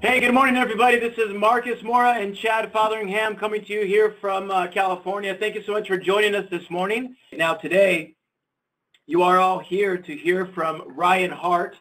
Hey, good morning, everybody. This is Marcus Mora and Chad Fotheringham coming to you here from uh, California. Thank you so much for joining us this morning. Now, today, you are all here to hear from Ryan Hart.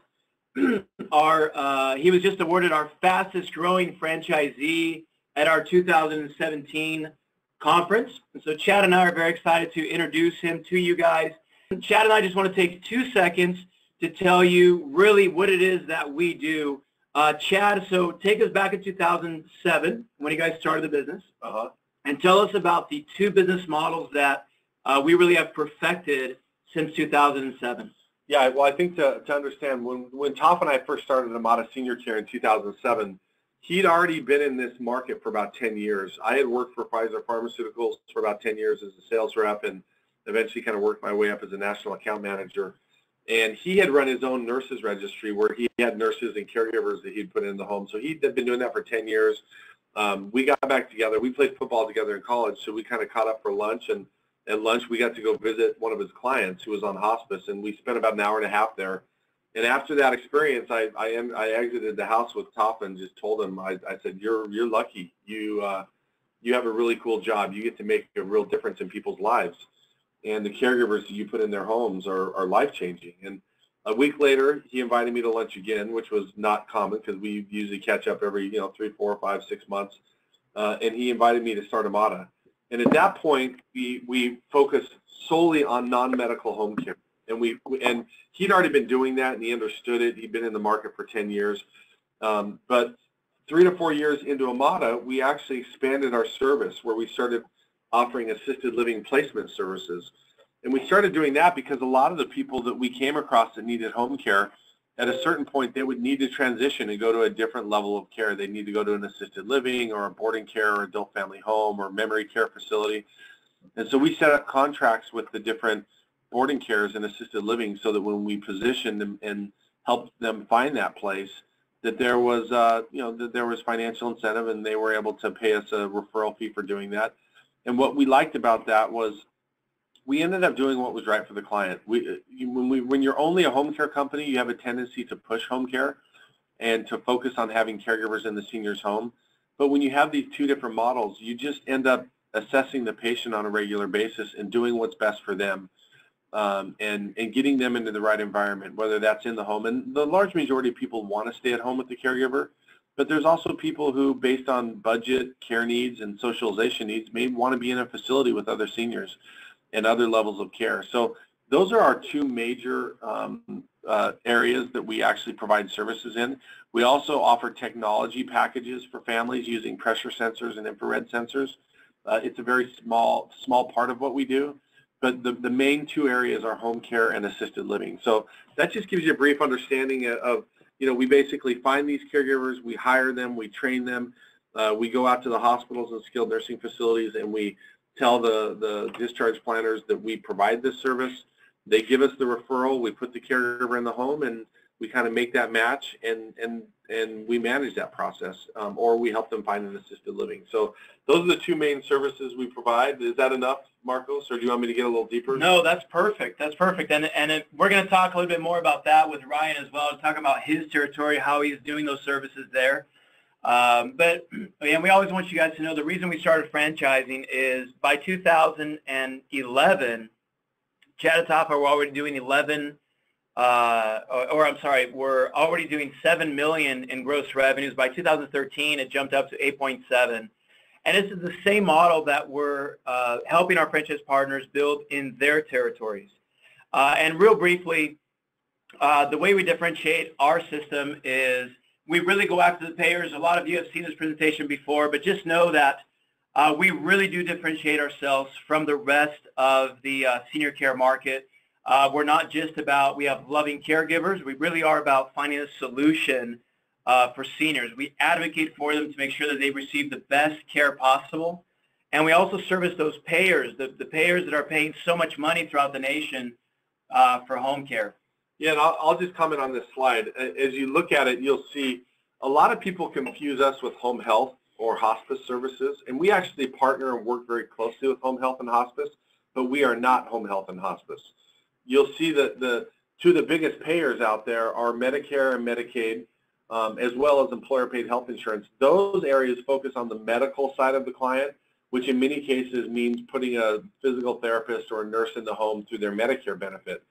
our uh, he was just awarded our fastest growing franchisee at our 2017 conference. And so Chad and I are very excited to introduce him to you guys. Chad and I just want to take two seconds to tell you really what it is that we do. Uh, Chad, so take us back in 2007 when you guys started the business Uh-huh. and tell us about the two business models that uh, we really have perfected since 2007. Yeah, well, I think to, to understand, when, when Top and I first started Amada Senior Care in 2007, he'd already been in this market for about 10 years. I had worked for Pfizer Pharmaceuticals for about 10 years as a sales rep and eventually kind of worked my way up as a national account manager. And he had run his own nurses registry where he had nurses and caregivers that he'd put in the home. So he'd been doing that for 10 years. Um, we got back together. We played football together in college, so we kind of caught up for lunch. And at lunch, we got to go visit one of his clients who was on hospice, and we spent about an hour and a half there. And after that experience, I I, I exited the house with Top and just told him, I, I said, "You're you're lucky. You uh, you have a really cool job. You get to make a real difference in people's lives." And the caregivers that you put in their homes are, are life-changing. And a week later, he invited me to lunch again, which was not common because we usually catch up every, you know, three, four, five, six months. Uh, and he invited me to start Amada. And at that point, we, we focused solely on non-medical home care. And we and he'd already been doing that, and he understood it. He'd been in the market for 10 years. Um, but three to four years into Amada, we actually expanded our service where we started offering assisted living placement services. And we started doing that because a lot of the people that we came across that needed home care, at a certain point, they would need to transition and go to a different level of care. They need to go to an assisted living or a boarding care or adult family home or memory care facility. And so we set up contracts with the different boarding cares and assisted living so that when we positioned them and helped them find that place, that there was, uh, you know, that there was financial incentive and they were able to pay us a referral fee for doing that. And what we liked about that was we ended up doing what was right for the client. We, when, we, when you're only a home care company, you have a tendency to push home care and to focus on having caregivers in the senior's home. But when you have these two different models, you just end up assessing the patient on a regular basis and doing what's best for them um, and, and getting them into the right environment, whether that's in the home. And the large majority of people want to stay at home with the caregiver, but there's also people who, based on budget, care needs, and socialization needs, may want to be in a facility with other seniors and other levels of care. So those are our two major um, uh, areas that we actually provide services in. We also offer technology packages for families using pressure sensors and infrared sensors. Uh, it's a very small, small part of what we do, but the, the main two areas are home care and assisted living. So that just gives you a brief understanding of you know, we basically find these caregivers, we hire them, we train them, uh, we go out to the hospitals and skilled nursing facilities and we tell the, the discharge planners that we provide this service. They give us the referral, we put the caregiver in the home and we kind of make that match and, and, and we manage that process um, or we help them find an assisted living. So those are the two main services we provide. Is that enough, Marcos, or do you want me to get a little deeper? No, that's perfect. That's perfect. And, and it, we're going to talk a little bit more about that with Ryan as well, talk about his territory, how he's doing those services there. Um, but again, we always want you guys to know the reason we started franchising is by 2011, Chattatopa were already doing 11 uh, or, or, I'm sorry, we're already doing 7 million in gross revenues. By 2013, it jumped up to 8.7. And this is the same model that we're uh, helping our franchise partners build in their territories. Uh, and real briefly, uh, the way we differentiate our system is we really go after the payers. A lot of you have seen this presentation before, but just know that uh, we really do differentiate ourselves from the rest of the uh, senior care market. Uh, we're not just about, we have loving caregivers. We really are about finding a solution uh, for seniors. We advocate for them to make sure that they receive the best care possible. And we also service those payers, the, the payers that are paying so much money throughout the nation uh, for home care. Yeah, and I'll, I'll just comment on this slide. As you look at it, you'll see a lot of people confuse us with home health or hospice services, and we actually partner and work very closely with home health and hospice, but we are not home health and hospice you'll see that the two of the biggest payers out there are Medicare and Medicaid. Um, as well as employer-paid health insurance. Those areas focus on the medical side of the client, which in many cases means putting a physical therapist or a nurse in the home through their Medicare benefit.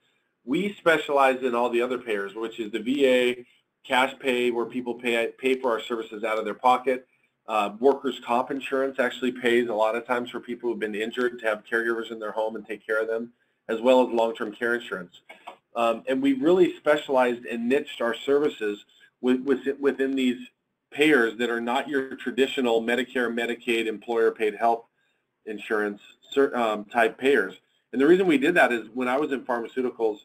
We specialize in all the other payers, which is the VA, cash pay, where people pay, pay for our services out of their pocket. Uh, workers' comp insurance actually pays a lot of times for people who've been injured to have caregivers in their home and take care of them, as well as long-term care insurance. Um, and we really specialized and niched our services within these payers that are not your traditional Medicare, Medicaid, employer-paid health insurance um, type payers. And the reason we did that is when I was in pharmaceuticals,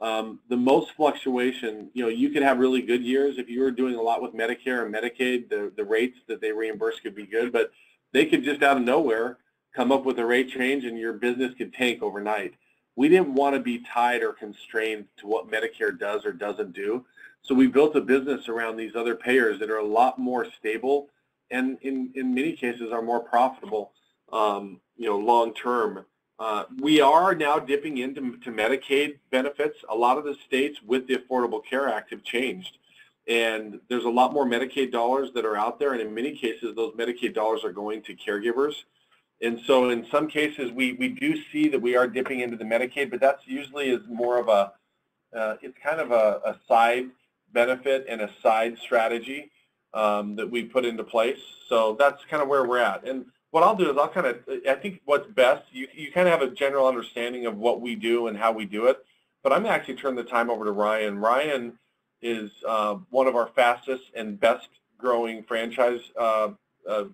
um, the most fluctuation, you know, you could have really good years if you were doing a lot with Medicare and Medicaid. The the rates that they reimburse could be good, but they could just out of nowhere come up with a rate change and your business could tank overnight. We didn't want to be tied or constrained to what Medicare does or doesn't do. So we built a business around these other payers that are a lot more stable and in, in many cases are more profitable, um, you know, long term. Uh, we are now dipping into to Medicaid benefits. A lot of the states with the Affordable Care Act have changed. And there's a lot more Medicaid dollars that are out there. And in many cases, those Medicaid dollars are going to caregivers. And so in some cases, we, we do see that we are dipping into the Medicaid, but that's usually is more of a, uh, it's kind of a, a side benefit and a side strategy um, that we put into place. So that's kind of where we're at. And what I'll do is I'll kind of, I think what's best, you, you kind of have a general understanding of what we do and how we do it, but I'm actually turn the time over to Ryan. Ryan is uh, one of our fastest and best growing franchise uh, uh,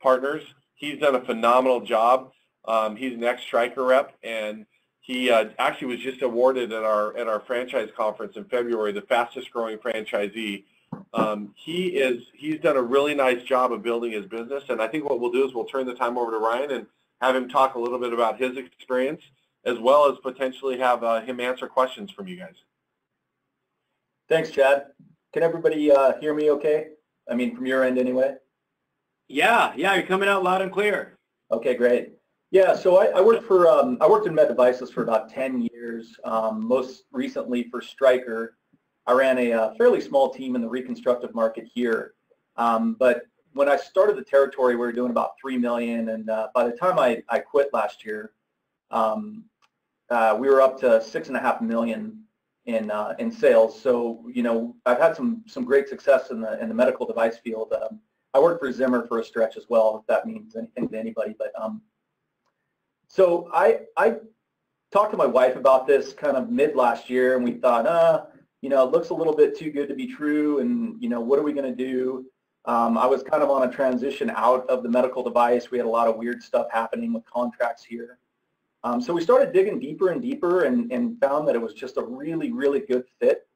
partners. He's done a phenomenal job. Um, he's an ex-Stryker rep, and he uh, actually was just awarded at our at our franchise conference in February the fastest growing franchisee. Um, he is he's done a really nice job of building his business, and I think what we'll do is we'll turn the time over to Ryan and have him talk a little bit about his experience, as well as potentially have uh, him answer questions from you guys. Thanks, Chad. Can everybody uh, hear me okay? I mean, from your end anyway? Yeah, yeah, you're coming out loud and clear. Okay, great. Yeah, so I, I worked for um, I worked in med devices for about 10 years. Um, most recently for Stryker, I ran a, a, uh, fairly small team in the reconstructive market here. Um, but when I started the territory, we were doing about three million, and uh, by the time I, I quit last year, um, uh, we were up to six and a half million in uh, in sales. So you know, I've had some some great success in the in the medical device field. Um, I worked for Zimmer for a stretch as well, if that means anything to anybody. But um, so I, I talked to my wife about this kind of mid last year, and we thought, uh, you know, it looks a little bit too good to be true, and you know, what are we going to do? Um, I was kind of on a transition out of the medical device. We had a lot of weird stuff happening with contracts here. Um, so we started digging deeper and deeper and, and found that it was just a really, really good fit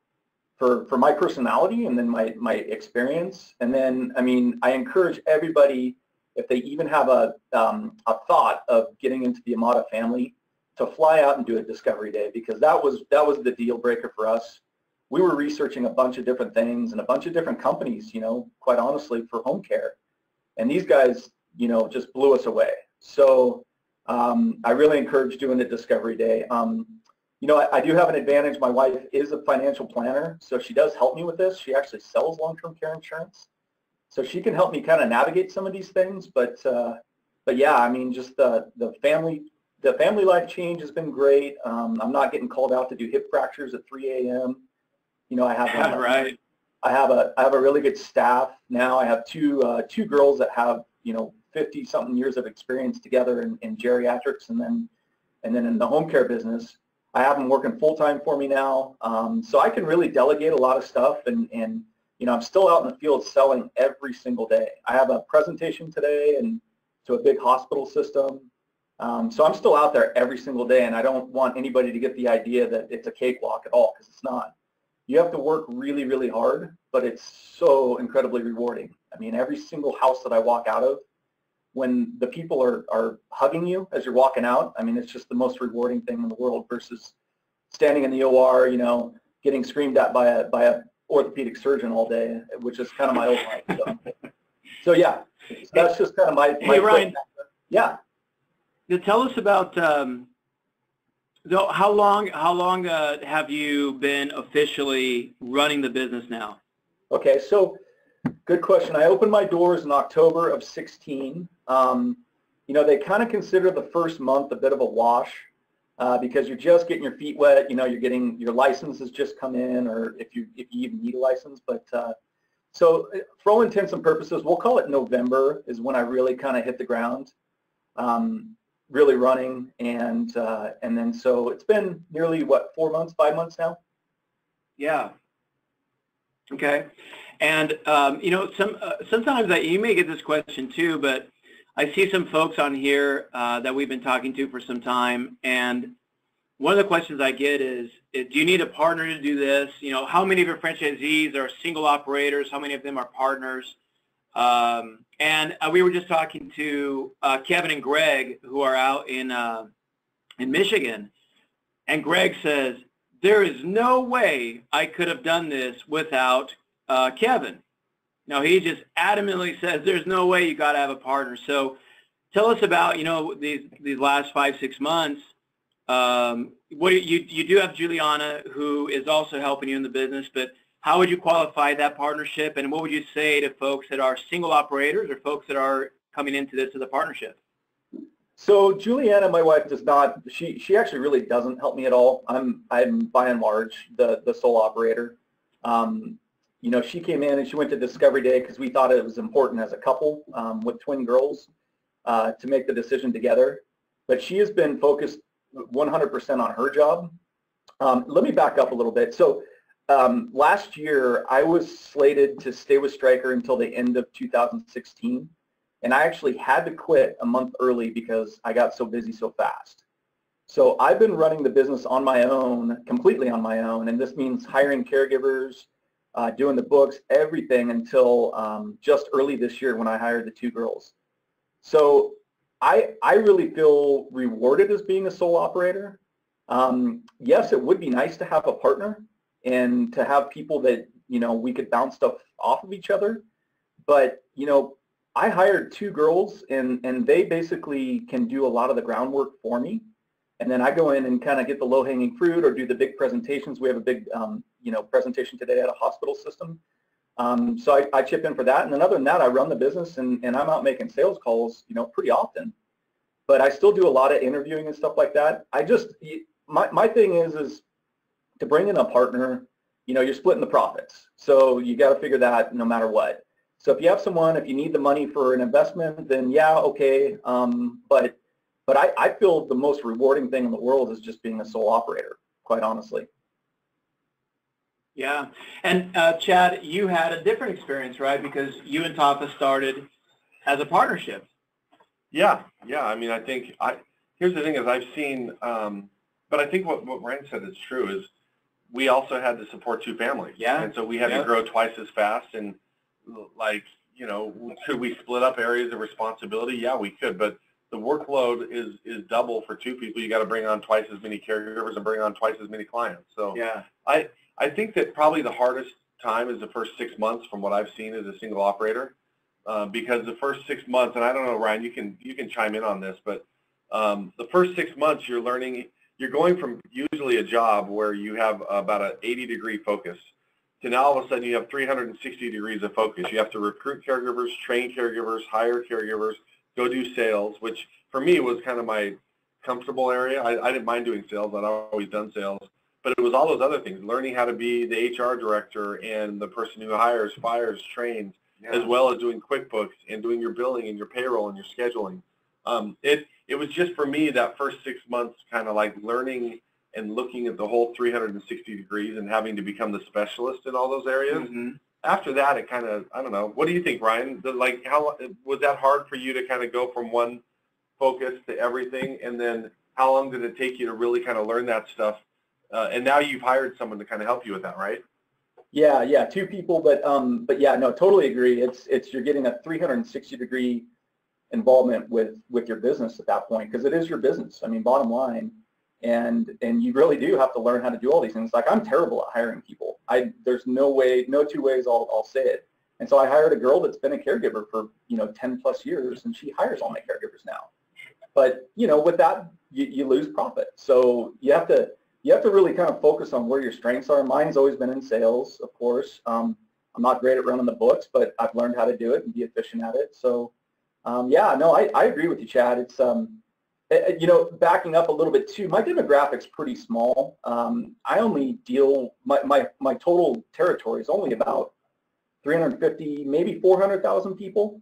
for, for my personality and then my, my experience. And then, I mean, I encourage everybody if they even have a, um, a thought of getting into the Amada family, to fly out and do a discovery day because that was that was the deal breaker for us. We were researching a bunch of different things and a bunch of different companies, you know, quite honestly, for home care. And these guys, you know, just blew us away. So um, I really encourage doing the discovery day. Um, you know, I, I, do have an advantage. My wife is a financial planner, so she does help me with this. She actually sells long-term care insurance so she can help me kind of navigate some of these things. But uh, but yeah, I mean, just the the family the family life change has been great. Um, I'm not getting called out to do hip fractures at 3 a.m. You know, I have a, right. I have a I have a really good staff now. I have two uh, two girls that have you know 50 something years of experience together in, in geriatrics, and then and then in the home care business. I have them working full time for me now, um, so I can really delegate a lot of stuff and and you know, I'm still out in the field selling every single day. I have a presentation today and to a big hospital system. Um, so I'm still out there every single day, and I don't want anybody to get the idea that it's a cakewalk at all, because it's not. You have to work really, really hard, but it's so incredibly rewarding. I mean, every single house that I walk out of, when the people are, are hugging you as you're walking out, I mean, it's just the most rewarding thing in the world versus standing in the OR, you know, getting screamed at by a, by a orthopedic surgeon all day, which is kind of my old life. So, so yeah, that's just kind of my. my hey Ryan. Yeah. Now tell us about. Um, so how long? How long uh, have you been officially running the business now? Okay, so good question. I opened my doors in October of 16. Um, you know, they kind of consider the first month a bit of a wash uh, because you're just getting your feet wet. You know, you're getting your license has just come in, or if you if you even need a license. But uh, so uh, for all intents and purposes, we'll call it November is when I really kind of hit the ground, um, really running, and uh, and then so it's been nearly what four months, five months now. Yeah. Okay. And um, you know, some uh, sometimes I, you may get this question too, but I see some folks on here uh, that we've been talking to for some time, and one of the questions I get is, is, do you need a partner to do this? You know, how many of your franchisees are single operators? How many of them are partners? Um, and uh, we were just talking to uh, Kevin and Greg, who are out in uh, in Michigan, and Greg says there is no way I could have done this without uh, Kevin. No, he just adamantly says there's no way you got to have a partner. So tell us about, you know, these, these last five, six months. Um, what you, you do have Juliana who is also helping you in the business, but how would you qualify that partnership and what would you say to folks that are single operators or folks that are coming into this as a partnership? So Juliana, my wife, does not. She she actually really doesn't help me at all. I'm I'm by and large the the sole operator. Um, you know, she came in and she went to Discovery Day because we thought it was important as a couple um, with twin girls uh, to make the decision together. But she has been focused 100% on her job. Um, let me back up a little bit. So um, last year, I was slated to stay with Stryker until the end of 2016. And I actually had to quit a month early because I got so busy so fast. So I've been running the business on my own, completely on my own. And this means hiring caregivers, uh, doing the books, everything until um, just early this year when I hired the two girls. So I, I really feel rewarded as being a sole operator. Um, yes, it would be nice to have a partner and to have people that, you know, we could bounce stuff off of each other. But, you know, I hired two girls and, and they basically can do a lot of the groundwork for me. And then I go in and kind of get the low-hanging fruit or do the big presentations. We have a big, um, you know, presentation today at a hospital system. Um, so I, I, chip in for that. And then other than that, I run the business and, and I'm out making sales calls, you know, pretty often. But I still do a lot of interviewing and stuff like that. I just, my, my thing is, is to bring in a partner, you know, you're splitting the profits. So you got to figure that no matter what. So if you have someone, if you need the money for an investment, then yeah, okay. Um, but but I, I feel the most rewarding thing in the world is just being a sole operator, quite honestly. Yeah, and uh, Chad, you had a different experience, right? Because you and Tafa started as a partnership. Yeah, yeah. I mean, I think I. Here's the thing: is I've seen, um, but I think what what Ryan said is true. Is we also had to support two families. Yeah. And so we had yeah. to grow twice as fast. And like, you know, could we split up areas of responsibility? Yeah, we could. But the workload is is double for two people. You got to bring on twice as many caregivers and bring on twice as many clients. So yeah, I I think that probably the hardest time is the first six months from what I've seen as a single operator, uh, because the first six months, and I don't know Ryan, you can you can chime in on this, but um, the first six months you're learning, you're going from usually a job where you have about an 80 degree focus to now all of a sudden you have 360 degrees of focus. You have to recruit caregivers, train caregivers, hire caregivers go do sales, which for me was kind of my comfortable area. I, I didn't mind doing sales. I'd always done sales. But it was all those other things, learning how to be the HR director and the person who hires, fires, trains, yeah. as well as doing QuickBooks and doing your billing and your payroll and your scheduling. Um, it, it was just for me that first six months kind of like learning and looking at the whole 360 degrees and having to become the specialist in all those areas. Mm-hmm after that, it kind of, I don't know. What do you think, Ryan? The, like, how was that hard for you to kind of go from one focus to everything? And then how long did it take you to really kind of learn that stuff? Uh, and now you've hired someone to kind of help you with that, right? Yeah, yeah, two people, but um, but yeah, no, totally agree. It's it's you're getting a 360 degree involvement with with your business at that point because it is your business. I mean, bottom line, and and you really do have to learn how to do all these things. Like I'm terrible at hiring people. I there's no way, no two ways I'll I'll say it. And so I hired a girl that's been a caregiver for you know 10 plus years, and she hires all my caregivers now. But you know, with that, you, you lose profit. So you have to you have to really kind of focus on where your strengths are. Mine's always been in sales, of course. Um, I'm not great at running the books, but I've learned how to do it and be efficient at it. So, um, yeah, no, I, I agree with you, Chad. It's, um, it, eh, eh, you know, backing up a little bit too, my demographic's pretty small. Um, I only deal, my, my, my total territory is only about 350, maybe 400,000 people.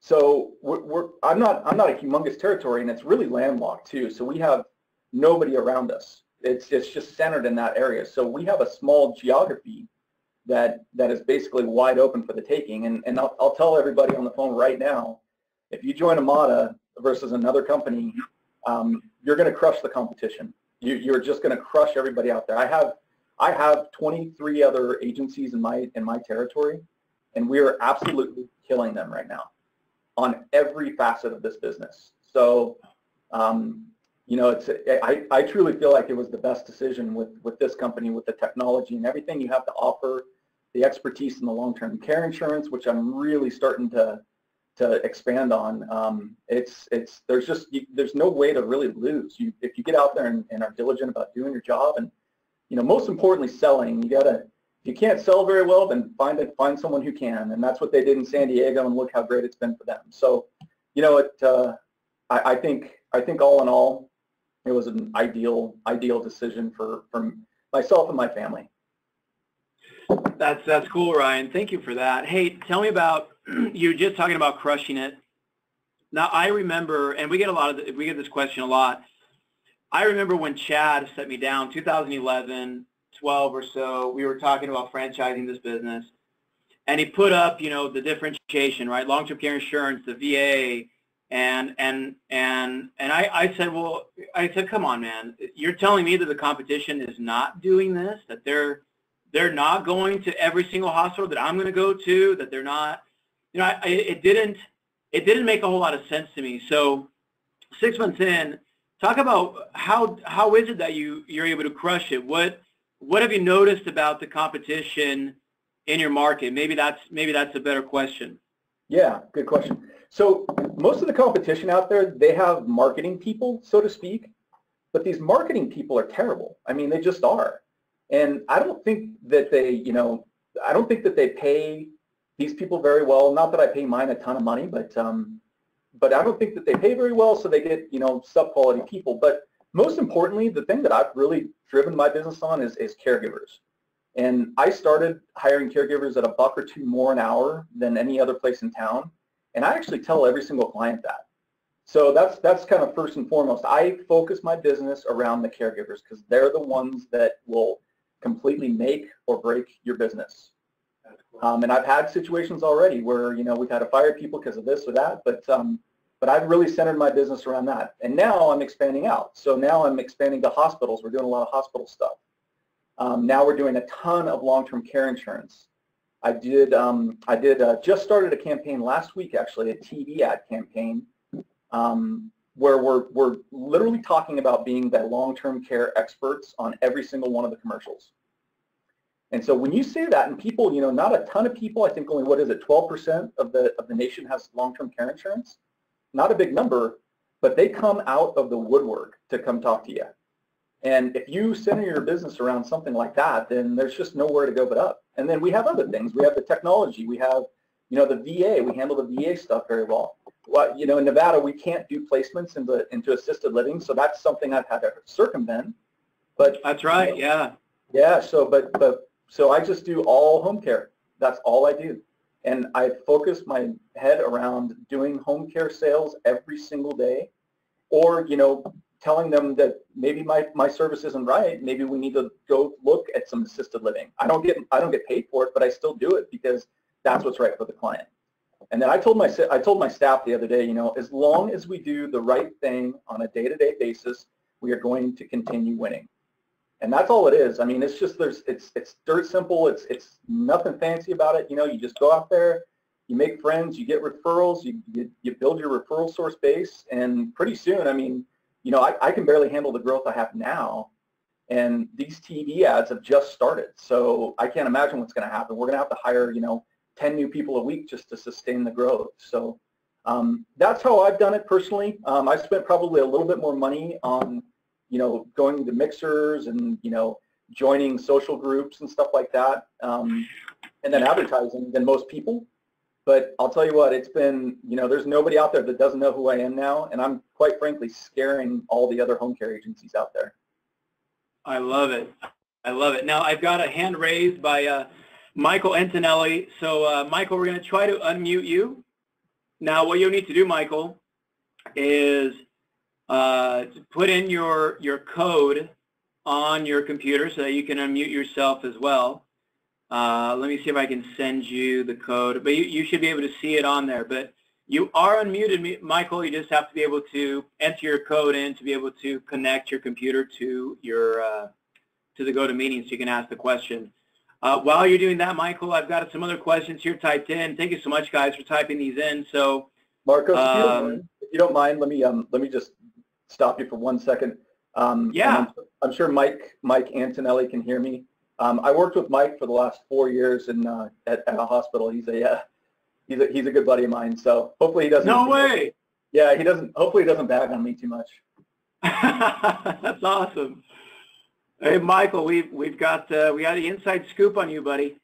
So we're, we're, I'm not I'm not a humongous territory, and it's really landlocked too. So we have nobody around us. It's it's just centered in that area. So we have a small geography that that is basically wide open for the taking. And and I'll, I'll tell everybody on the phone right now, if you join Amada versus another company, um, you're going to crush the competition. You, you're just going to crush everybody out there. I have I have 23 other agencies in my in my territory, and we are absolutely killing them right now on every facet of this business. So, um, you know, it's I, I truly feel like it was the best decision with with this company with the technology and everything you have to offer, the expertise in the long-term care insurance, which I'm really starting to to expand on. Um, it's it's there's just you, there's no way to really lose. You if you get out there and, and are diligent about doing your job and you know, most importantly, selling. You gotta, if you can't sell very well, then find it, find someone who can, and that's what they did in San Diego, and look how great it's been for them. So, you know, it, uh, I, I think, I think all in all, it was an ideal, ideal decision for, for myself and my family. That's that's cool, Ryan. Thank you for that. Hey, tell me about you just talking about crushing it. Now I remember, and we get a lot of the, we get this question a lot. I remember when Chad set me down, 2011, 12 or so, we were talking about franchising this business. And he put up, you know, the differentiation, right? Long-term care insurance, the VA, and and and and I, I said, well, I said, come on, man, you're telling me that the competition is not doing this, that they're they're not going to every single hospital that I'm going to go to, that they're not, you know, I, it didn't it didn't make a whole lot of sense to me. So six months in, Talk about how how is it that you you're able to crush it? What what have you noticed about the competition in your market? Maybe that's maybe that's a better question. Yeah, good question. So most of the competition out there, they have marketing people, so to speak, but these marketing people are terrible. I mean, they just are. And I don't think that they, you know, I don't think that they pay these people very well. Not that I pay mine a ton of money, but um, but I don't think that they pay very well, so they get, you know, sub-quality people. But most importantly, the thing that I've really driven my business on is, is caregivers. And I started hiring caregivers at a buck or two more an hour than any other place in town. And I actually tell every single client that. So that's that's kind of first and foremost. I focus my business around the caregivers because they're the ones that will completely make or break your business. Um, and I've had situations already where you know we've had to fire people because of this or that, but um, but I've really centered my business around that. And now I'm expanding out. So now I'm expanding to hospitals. We're doing a lot of hospital stuff. Um, now we're doing a ton of long-term care insurance. I did um, I did uh, just started a campaign last week actually, a TV ad campaign um, where we're we're literally talking about being the long-term care experts on every single one of the commercials. And so when you say that, and people, you know, not a ton of people, I think only, what is it, 12% of the, of the nation has long-term care insurance. Not a big number, but they come out of the woodwork to come talk to you. And if you center your business around something like that, then there's just nowhere to go but up. And then we have other things. We have the technology. We have, you know, the VA. We handle the VA stuff very well. Well, you know, in Nevada, we can't do placements into into assisted living, so that's something I've had to circumvent. But that's right. You know, yeah. Yeah. So, but but so I just do all home care. That's all I do. And I focus my head around doing home care sales every single day or, you know, telling them that maybe my, my service isn't right. Maybe we need to go look at some assisted living. I don't get I don't get paid for it, but I still do it because that's what's right for the client. And then I told my I told my staff the other day, you know, as long as we do the right thing on a day-to-day basis, we are going to continue winning and that's all it is. I mean, it's just there's it's it's dirt simple. It's it's nothing fancy about it. You know, you just go out there, you make friends, you get referrals, you you, you build your referral source base, and pretty soon, I mean, you know, I, I can barely handle the growth I have now, and these TV ads have just started. So I can't imagine what's going to happen. We're going to have to hire you know 10 new people a week just to sustain the growth. So um, that's how I've done it personally. Um, I spent probably a little bit more money on you know, going to mixers and, you know, joining social groups and stuff like that. Um, and then advertising than most people. But I'll tell you what, it's been, you know, there's nobody out there that doesn't know who I am now, and I'm quite frankly scaring all the other home care agencies out there. I love it. I love it. Now I've got a hand raised by uh, Michael Antonelli. So uh, Michael, we're going to try to unmute you. Now what you'll need to do, Michael, is uh, put in your your code on your computer so that you can unmute yourself as well. Uh, let me see if I can send you the code, but you, you should be able to see it on there. But you are unmuted, Michael. You just have to be able to enter your code in to be able to connect your computer to your uh, to the GoToMeeting so you can ask the question. Uh, while you're doing that, Michael, I've got some other questions here typed in. Thank you so much, guys, for typing these in. So, Marcos, um, if, you don't mind, if you don't mind, let me um, let me just stop you for one second. Um, yeah. I'm, I'm, sure Mike Mike Antonelli can hear me. Um, I worked with Mike for the last four years in uh, at, at, a hospital. He's a uh, he's a he's a good buddy of mine. So hopefully he doesn't. No way. Yeah, he doesn't. Hopefully he doesn't bag on me too much. That's awesome. Hey, Michael, we've we've got uh, we got the inside scoop on you, buddy.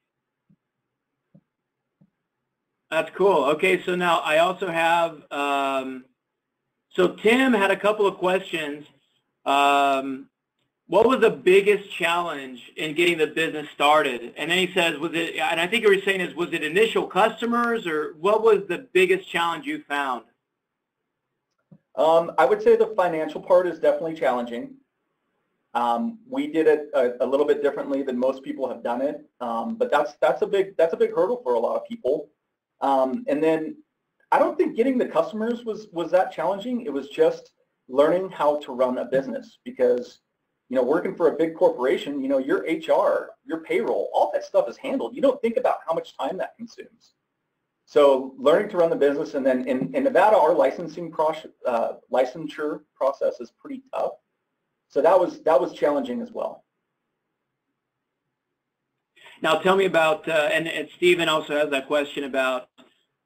That's cool. Okay, so now I also have. Um, so Tim had a couple of questions. Um, what was the biggest challenge in getting the business started? And then he says, was it, and I think you were saying is, was it initial customers or what was the biggest challenge you found? Um, I would say the financial part is definitely challenging. Um, we did it a, a, little bit differently than most people have done it, um, but that's that's a big that's a big hurdle for a lot of people. Um, and then I don't think getting the customers was was that challenging. It was just learning how to run a business because you know, working for a big corporation, you know, your HR, your payroll, all that stuff is handled. You don't think about how much time that consumes. So learning to run the business, and then in, in Nevada, our licensing process, uh, licensure process is pretty tough. So that was that was challenging as well. Now tell me about, uh, and, and Stephen also has that question about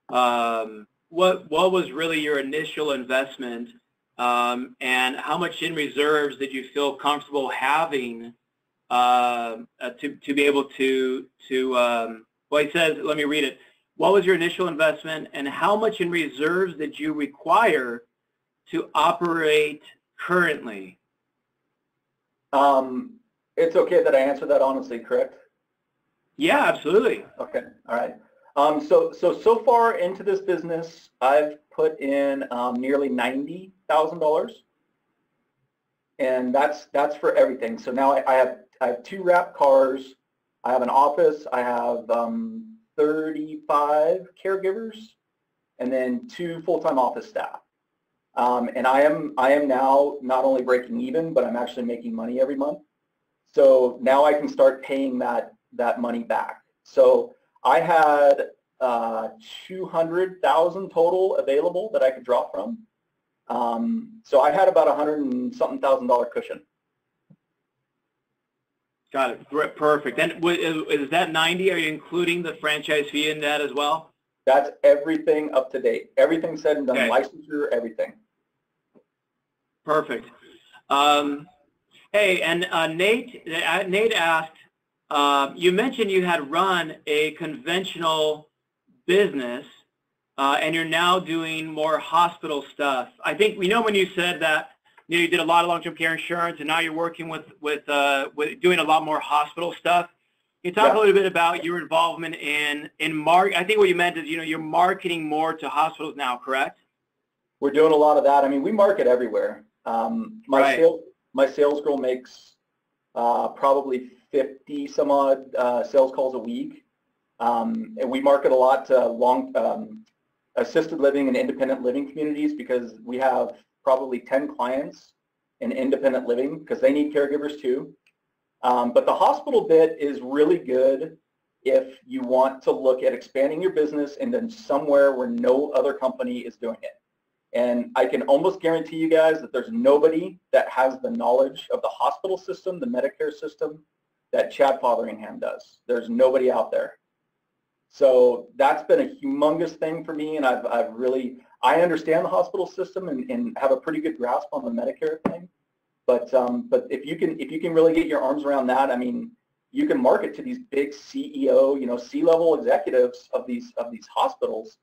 um, what what was really your initial investment um, and how much in reserves did you feel comfortable having uh, uh, to, to be able to, to um, well, he says, let me read it. What was your initial investment and how much in reserves did you require to operate currently? Um, it's okay that I answer that honestly, correct? Yeah, absolutely. Okay, all right. Um, so, so, so far into this business, I've put in um, nearly $90,000. And that's, that's for everything. So now I, I, have, I have two wrap cars. I have an office. I have um, 35 caregivers and then two full-time office staff. Um, and I am, I am now not only breaking even, but I'm actually making money every month. So now I can start paying that, that money back. So I had uh, 200,000 total available that I could draw from. Um, so I had about a hundred and something thousand dollar cushion. Got it. Perfect. And is that 90? Are you including the franchise fee in that as well? That's everything up to date. Everything said and done. Okay. Licensure, everything. Perfect. Um, hey, and uh, Nate, uh, Nate asked, uh, you mentioned you had run a conventional business uh, and you're now doing more hospital stuff. I think we know when you said that you, know, you did a lot of long-term care insurance and now you're working with, with, uh, with doing a lot more hospital stuff. Can you talk yeah. a little bit about your involvement in, in mark? I think what you meant is, you know, you're marketing more to hospitals now, correct? We're doing a lot of that. I mean, we market everywhere. Um, my, right. sales, my sales girl makes uh, probably 50 some odd uh, sales calls a week. Um, and we market a lot to long um, assisted living and independent living communities because we have probably 10 clients in independent living because they need caregivers too. Um, but the hospital bit is really good if you want to look at expanding your business and then somewhere where no other company is doing it. And I can almost guarantee you guys that there's nobody that has the knowledge of the hospital system, the Medicare system, that Chad Fotheringham does. There's nobody out there. So that's been a humongous thing for me, and I've, I've really, I understand the hospital system and, and have a pretty good grasp on the Medicare thing. But um, but if you can if you can really get your arms around that, I mean, you can market to these big CEO, you know, C-level executives of these of these hospitals,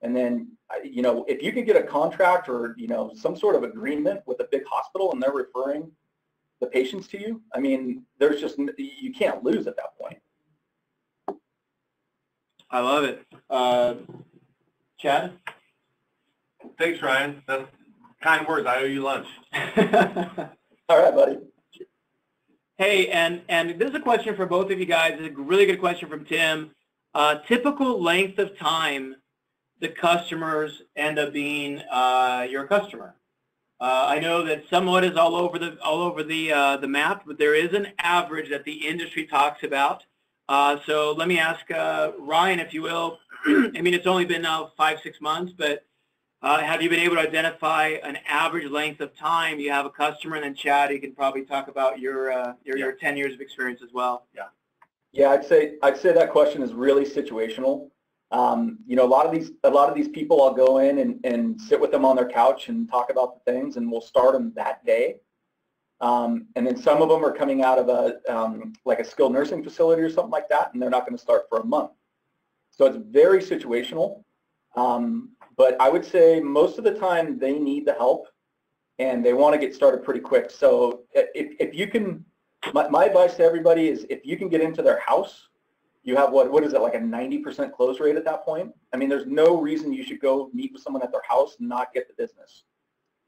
and then you know if you can get a contract or you know some sort of agreement with a big hospital and they're referring the patients to you, I mean, there's just you can't lose at that point. I love it, uh, Chad. Thanks, Ryan. That's kind words. I owe you lunch. All right, buddy. Hey, and, and this is a question for both of you guys. It's a really good question from Tim. Uh, typical length of time the customers end up being uh, your customer. Uh, I know that somewhat is all over the all over the uh, the map, but there is an average that the industry talks about. Uh, so let me ask uh, Ryan, if you will. I mean, it's only been now five six months, but uh, have you been able to identify an average length of time you have a customer? And then Chad, you can probably talk about your uh, your, yeah. your 10 years of experience as well. Yeah. Yeah, I'd say I'd say that question is really situational. Um, you know, a lot of these a lot of these people, I'll go in and, and sit with them on their couch and talk about the things, and we'll start them that day. Um, and then some of them are coming out of a um, like a skilled nursing facility or something like that, and they're not going to start for a month. So it's very situational. Um, but I would say most of the time they need the help and they want to get started pretty quick. So if, if you can, my, my advice to everybody is if you can get into their house, you have what, what is it, like a 90% close rate at that point? I mean, there's no reason you should go meet with someone at their house and not get the business.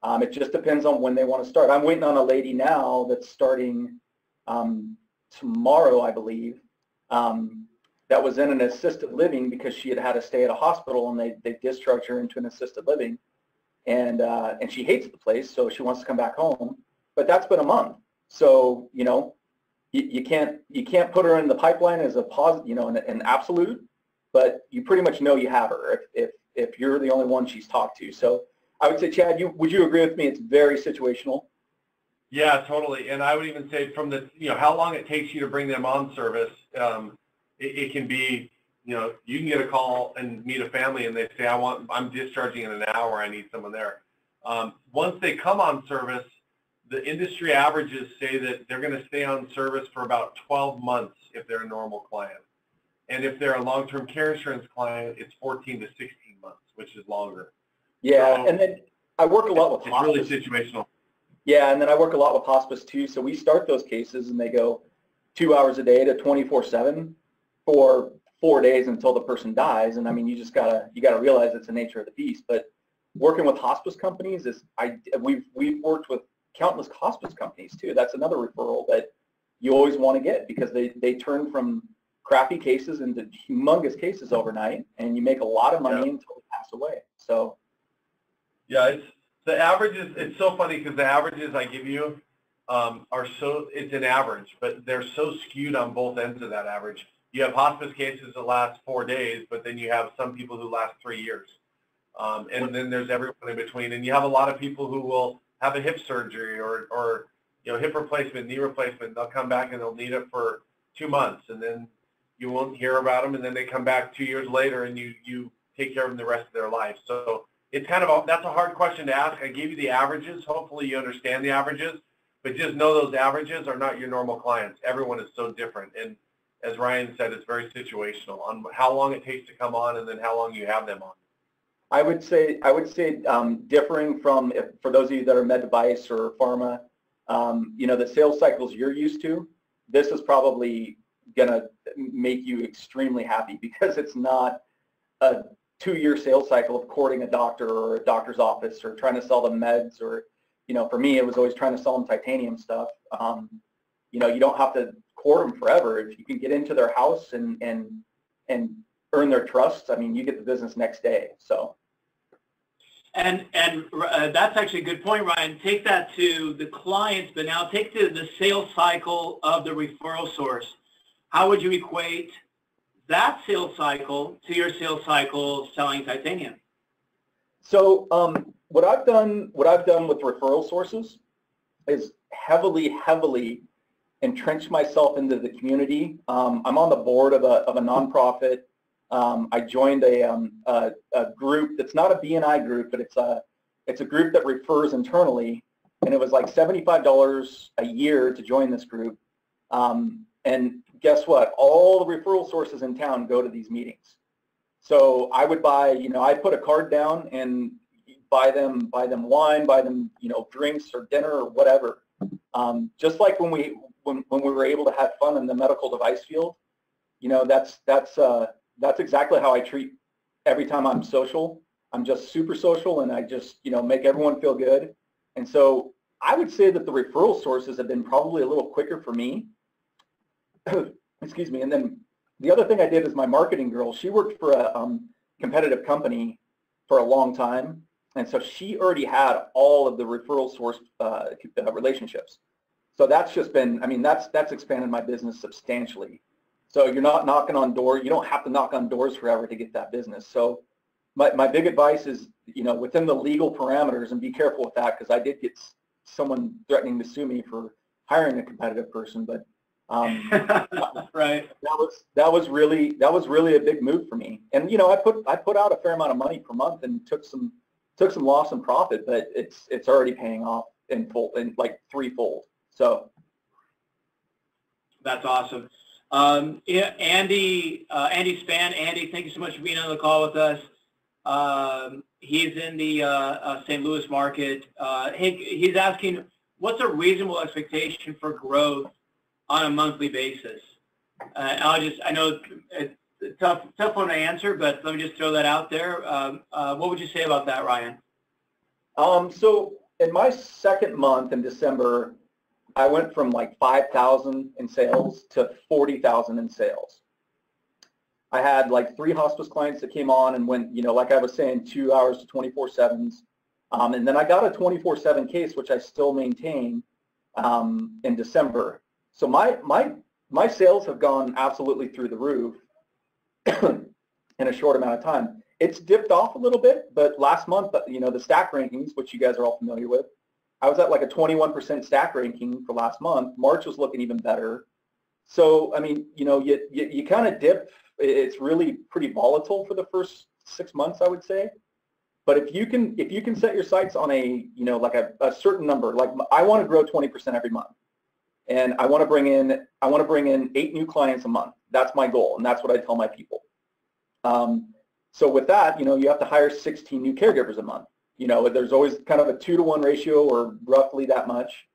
Um, it just depends on when they want to start. I'm waiting on a lady now that's starting um, tomorrow, I believe. Um, that was in an assisted living because she had had to stay at a hospital and they, they discharged her into an assisted living. And, uh, and she hates the place, so she wants to come back home. But that's been a month. So, you know, you, you can't you can't put her in the pipeline as a positive, you know, an, an absolute, but you pretty much know you have her if, if, if you're the only one she's talked to. So I would say, Chad, you would you agree with me? It's very situational. Yeah, totally. And I would even say from the, you know, how long it takes you to bring them on service, um, it, it can be, you know, you can get a call and meet a family and they say, I want, I'm discharging in an hour, I need someone there. Um, once they come on service, the industry averages say that they're going to stay on service for about 12 months if they're a normal client. And if they're a long-term care insurance client, it's 14 to 16 months, which is longer. Yeah, so and then I work a lot with it's hospice. really situational. Yeah, and then I work a lot with hospice too. So we start those cases and they go two hours a day to 24/7 for four days until the person dies. And I mean, you just gotta you gotta realize it's the nature of the beast. But working with hospice companies is I we've we've worked with countless hospice companies too. That's another referral that you always want to get because they they turn from crappy cases into humongous cases overnight, and you make a lot of money yeah. until they pass away. So yeah, it's the averages. It's so funny because the averages I give you um, are so it's an average, but they're so skewed on both ends of that average you have hospice cases that last four days, but then you have some people who last three years. Um, and then there's everyone in between. And you have a lot of people who will have a hip surgery or, or you know, hip replacement, knee replacement. They'll come back and they'll need it for two months, and then you won't hear about them. And then they come back two years later, and you you take care of them the rest of their life. So it's kind of a, that's a hard question to ask. I gave you the averages. Hopefully you understand the averages, but just know those averages are not your normal clients. Everyone is so different, and as Ryan said, it's very situational on how long it takes to come on and then how long you have them on. I would say I would say um, differing from if, for those of you that are med device or pharma, um, you know the sales cycles you're used to. This is probably gonna make you extremely happy because it's not a two-year sales cycle of courting a doctor or a doctor's office or trying to sell them meds or you know for me it was always trying to sell them titanium stuff. Um, you know you don't have to court them forever. If you can get into their house and and and earn their trust, I mean, you get the business next day. So. And and uh, that's actually a good point, Ryan. Take that to the clients, but now take the, the sales cycle of the referral source. How would you equate sales cycle to your sales cycle selling titanium? So um, what I've done, what I've done with referral sources, is heavily, heavily entrench myself into the community. Um, I'm on the board of a, of a nonprofit. Um, I joined a, um, a, a, group that's not a BNI group, but it's a, it's a group that refers internally. And it was like $75 a year to join this group. Um, and guess what? All the referral sources in town go to these meetings. So I would buy, you know, I put a card down and buy them, buy them wine, buy them, you know, drinks or dinner or whatever. Um, just like when we when, when we were able to have fun in the medical device field, you know, that's that's uh, that's exactly how I treat every time I'm social. I'm just super social and I just, you know, make everyone feel good. And so I would say that the referral sources have been probably a little quicker for me. Excuse me. And then the other thing I did is my marketing girl, she worked for a um, competitive company for a long time. And so she already had all of the referral source uh, uh, relationships. So that's just been, I mean, that's that's expanded my business substantially. So you're not knocking on doors. You don't have to knock on doors forever to get that business. So my, my big advice is, you know, within the legal parameters and be careful with that because I did get someone threatening to sue me for hiring a competitive person, but um, right. That was that was really that was really a big move for me. And you know, I put I put out a fair amount of money per month and took some took some loss and profit, but it's it's already paying off in full in like threefold. So that's awesome. Um, yeah, Andy, uh, Andy Span, Andy, thank you so much for being on the call with us. Um, he's in the uh, uh, St. Louis market. Uh, he, he's asking, what's a reasonable expectation for growth on a monthly basis? Uh, I'll just, I know it's a tough, tough one to answer, but let me just throw that out there. Um, uh, what would you say about that, Ryan? Um, so in my second month in December, I went from like 5,000 in sales to 40,000 in sales. I had like three hospice clients that came on and went, you know, like I was saying, two hours to 24 sevens. Um, and then I got a 24 seven case, which I still maintain um, in December. So my, my, my sales have gone absolutely through the roof in a short amount of time. It's dipped off a little bit, but last month, you know, the stack rankings, which you guys are all familiar with, I was at like a 21% stack ranking for last month. March was looking even better. So, I mean, you know, you, you, you kind of dip. It's really pretty volatile for the first six months, I would say. But if you can, if you can set your sights on a, you know, like a, a certain number, like I want to grow 20% every month, and I want to bring in, I want to bring in eight new clients a month. That's my goal, and that's what I tell my people. Um, so with that, you know, you have to hire 16 new caregivers a month you know, there's always kind of a two to one ratio or roughly that much.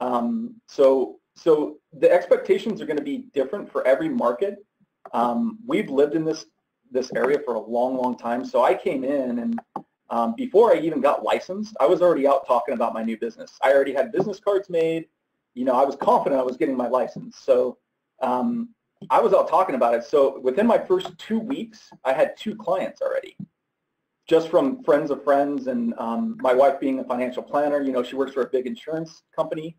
Um, so, so the expectations are going to be different for every market. Um, we've lived in this this area for a long, long time. So I came in and um, before I even got licensed, I was already out talking about my new business. I already had business cards made. You know, I was confident I was getting my license. So um, I was out talking about it. So within my first two weeks, I had two clients already just from friends of friends and um, my wife being a financial planner, you know, she works for a big insurance company.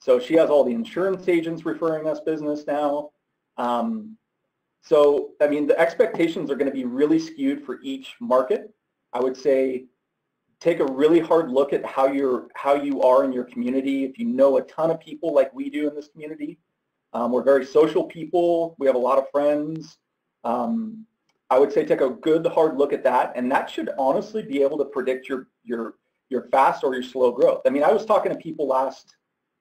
So she has all the insurance agents referring us business now. Um, so, I mean, the expectations are going to be really skewed for each market. I would say take a really hard look at how you're how you are in your community. If you know a ton of people like we do in this community, um, we're very social people. We have a lot of friends. Um, I would say take a good hard look at that, and that should honestly be able to predict your your your fast or your slow growth. I mean, I was talking to people last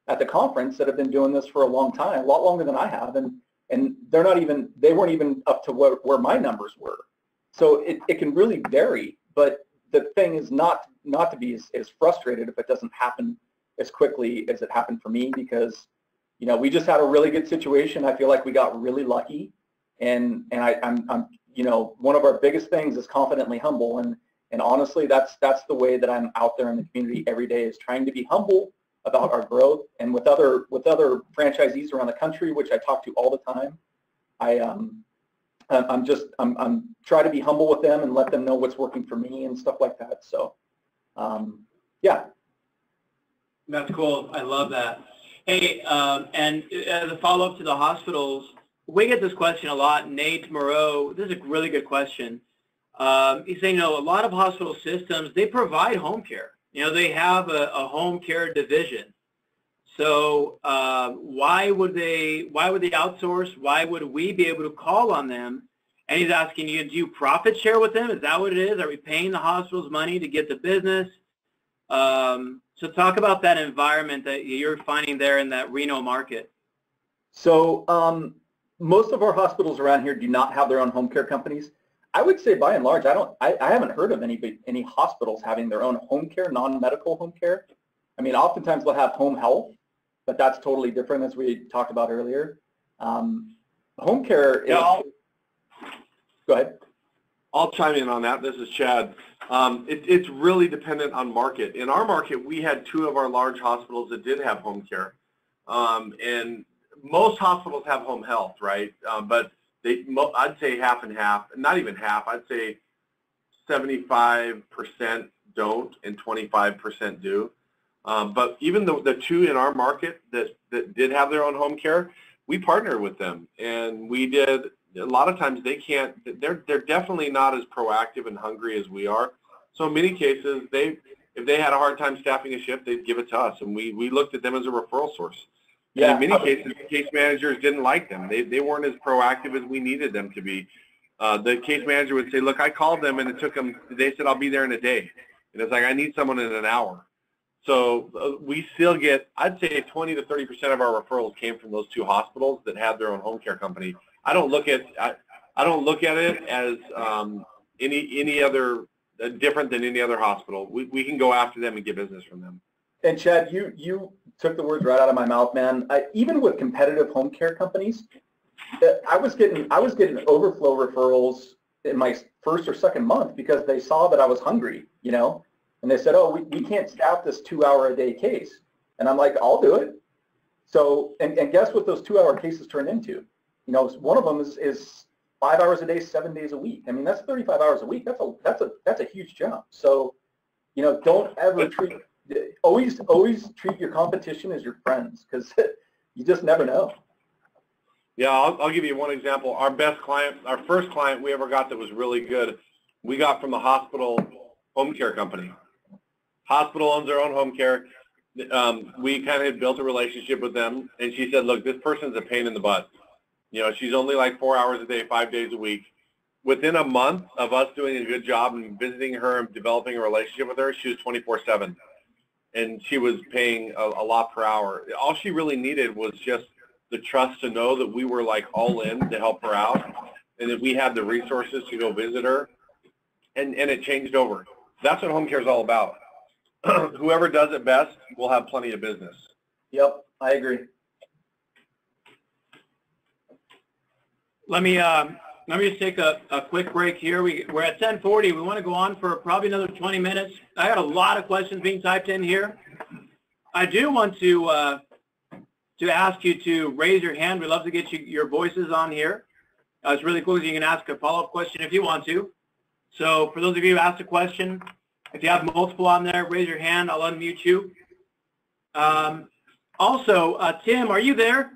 at the conference that have been doing this for a long time, a lot longer than I have, and and they're not even they weren't even up to where, where my numbers were. So it, it can really vary, but the thing is not not to be as, as frustrated if it doesn't happen as quickly as it happened for me because you know we just had a really good situation. I feel like we got really lucky, and and I, I'm I'm you know, one of our biggest things is confidently humble. And, and honestly, that's, that's the way that I'm out there in the community every day is trying to be humble about our growth and with other, with other franchisees around the country, which I talk to all the time. I, um, I'm just, I'm, I'm trying to be humble with them and let them know what's working for me and stuff like that. So, um, yeah. That's cool. I love that. Hey, um, and as a follow-up to the hospitals, we get this question a lot. Nate Moreau, this is a really good question. Um, he's saying, you know, a lot of hospital systems, they provide home care. You know, they have a, a home care division. So uh, why would they why would they outsource? Why would we be able to call on them? And he's asking you, do you profit share with them? Is that what it is? Are we paying the hospitals money to get the business? Um, so talk about that environment that you're finding there in that Reno market. So um, most of our hospitals around here do not have their own home care companies. I would say by and large, I don't, I, I haven't heard of any any hospitals having their own home care, non-medical home care. I mean, oftentimes they'll have home health, but that's totally different as we talked about earlier. Um, home care is, Yeah, I'll, go ahead. I'll chime in on that. This is Chad. Um, it, it's really dependent on market. In our market, we had two of our large hospitals that did have home care. Um, and most hospitals have home health, right? Um, but they, mo- I'd say half and half, not even half. I'd say 75% don't and 25% do. Um, but even the, the two in our market that, that did have their own home care, we partner with them. And we did, a lot of times they can't, they're, they're definitely not as proactive and hungry as we are. So in many cases, they, if they had a hard time staffing a shift, they'd give it to us. And we, we looked at them as a referral source. Yeah. And in many cases, case managers didn't like them. They, they weren't as proactive as we needed them to be. Uh, the case manager would say, look, I called them and it took them, they said, I'll be there in a day. And it's like, I need someone in an hour. So uh, we still get, I'd say 20 to 30% of our referrals came from those two hospitals that had their own home care company. I don't look at, I, I don't look at it as um, any, any other, uh, different than any other hospital. We, we can go after them and get business from them. And Chad, you you took the words right out of my mouth, man. I, even with competitive home care companies, uh, I was getting I was getting overflow referrals in my first or second month because they saw that I was hungry, you know, and they said, "Oh, we, we can't staff this two-hour a day case," and I'm like, "I'll do it." So, and, and guess what those two-hour cases turn into? You know, one of them is, is five hours a day, seven days a week. I mean, that's 35 hours a week. That's a that's a that's a huge jump. So, you know, don't ever treat always always treat your competition as your friends because you just never know. Yeah, I'll, I'll give you one example. Our best client, our first client we ever got that was really good, we got from the hospital home care company. Hospital owns their own home care. Um, we kind of built a relationship with them, and she said, look, this person's a pain in the butt. You know, she's only like four hours a day, five days a week. Within a month of us doing a good job and visiting her and developing a relationship with her, she was 24-7 and she was paying a, a lot per hour. All she really needed was just the trust to know that we were like all in to help her out and that we had the resources to go visit her and, and it changed over. That's what home care is all about. Whoever does it best will have plenty of business. Yep, I agree. Let me um, let me just take a, a quick break here. We, we're at 1040. We want to go on for probably another 20 minutes. I got a lot of questions being typed in here. I do want to uh, to ask you to raise your hand. We'd love to get you, your voices on here. Uh, it's really cool because you can ask a follow-up question if you want to. So for those of you who asked a question, if you have multiple on there, raise your hand. I'll unmute you. Um, also, uh, Tim, are you there?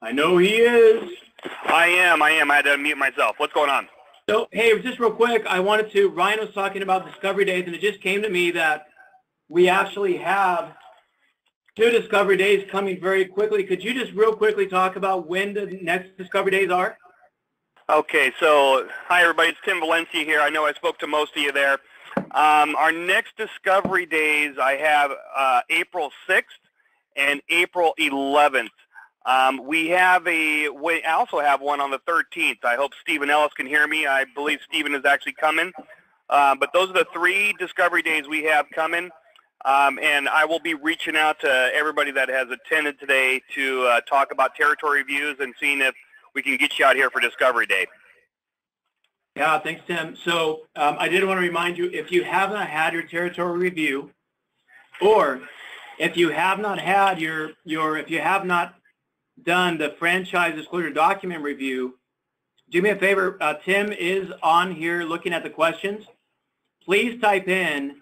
I know he is. I am. I am. I had to unmute myself. What's going on? So, hey, just real quick, I wanted to, Ryan was talking about Discovery Days, and it just came to me that we actually have two Discovery Days coming very quickly. Could you just real quickly talk about when the next Discovery Days are? Okay, so hi everybody, it's Tim Valencia here. I know I spoke to most of you there. Um, our next Discovery Days, I have uh, April 6th and April 11th. Um, we have a, we also have one on the 13th. I hope Stephen Ellis can hear me. I believe Stephen is actually coming. Uh, but those are the three Discovery Days we have coming. Um, and I will be reaching out to everybody that has attended today to uh, talk about territory views and seeing if we can get you out here for Discovery Day. Yeah, thanks, Tim. So um, I did want to remind you, if you have not had your territory review, or if you have not had your, your if you have not done the franchise disclosure document review, do me a favor. Uh, Tim is on here looking at the questions. Please type in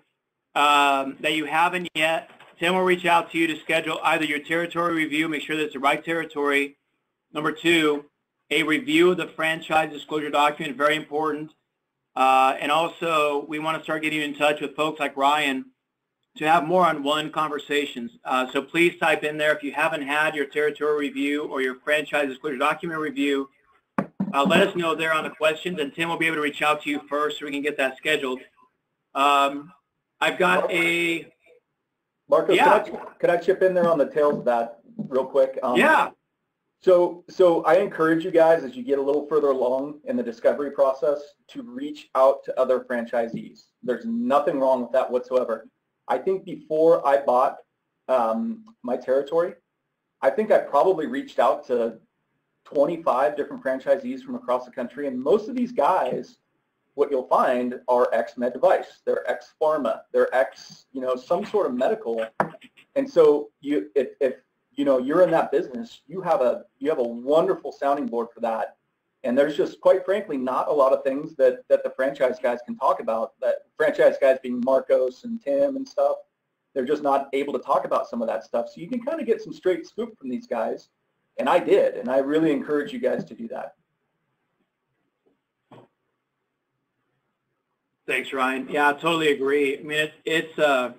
um, that you haven't yet. Tim will reach out to you to schedule either your territory review, make sure that it's the right territory. Number two, a review of the franchise disclosure document, very important. Uh, and also, we want to start getting in touch with folks like Ryan to have more on one conversations. Uh, so please type in there if you haven't had your territory review or your franchise disclosure document review. Uh, let us know there on the questions, and Tim will be able to reach out to you first so we can get that scheduled. Um, I've got a Marcos, Yeah. could, I, could I chip in there on the tails of that real quick? Um, Yeah. So, so I encourage you guys as you get a little further along in the discovery process to reach out to other franchisees. There's nothing wrong with that whatsoever. I think before I bought um, my territory, I think I probably reached out to 25 different franchisees from across the country, and most of these guys, what you'll find are ex-med device, they're ex-pharma, they're ex, you know, some sort of medical, and so you, if, if you know you're in that business, you have a you have a wonderful sounding board for that. And there's just quite frankly not a lot of things that that the franchise guys can talk about. That franchise guys being Marcos and Tim and stuff, they're just not able to talk about some of that stuff. So you can kind of get some straight scoop from these guys. And I did, and I really encourage you guys to do that. Thanks, Ryan. Yeah, I totally agree. I mean, it's it's uh,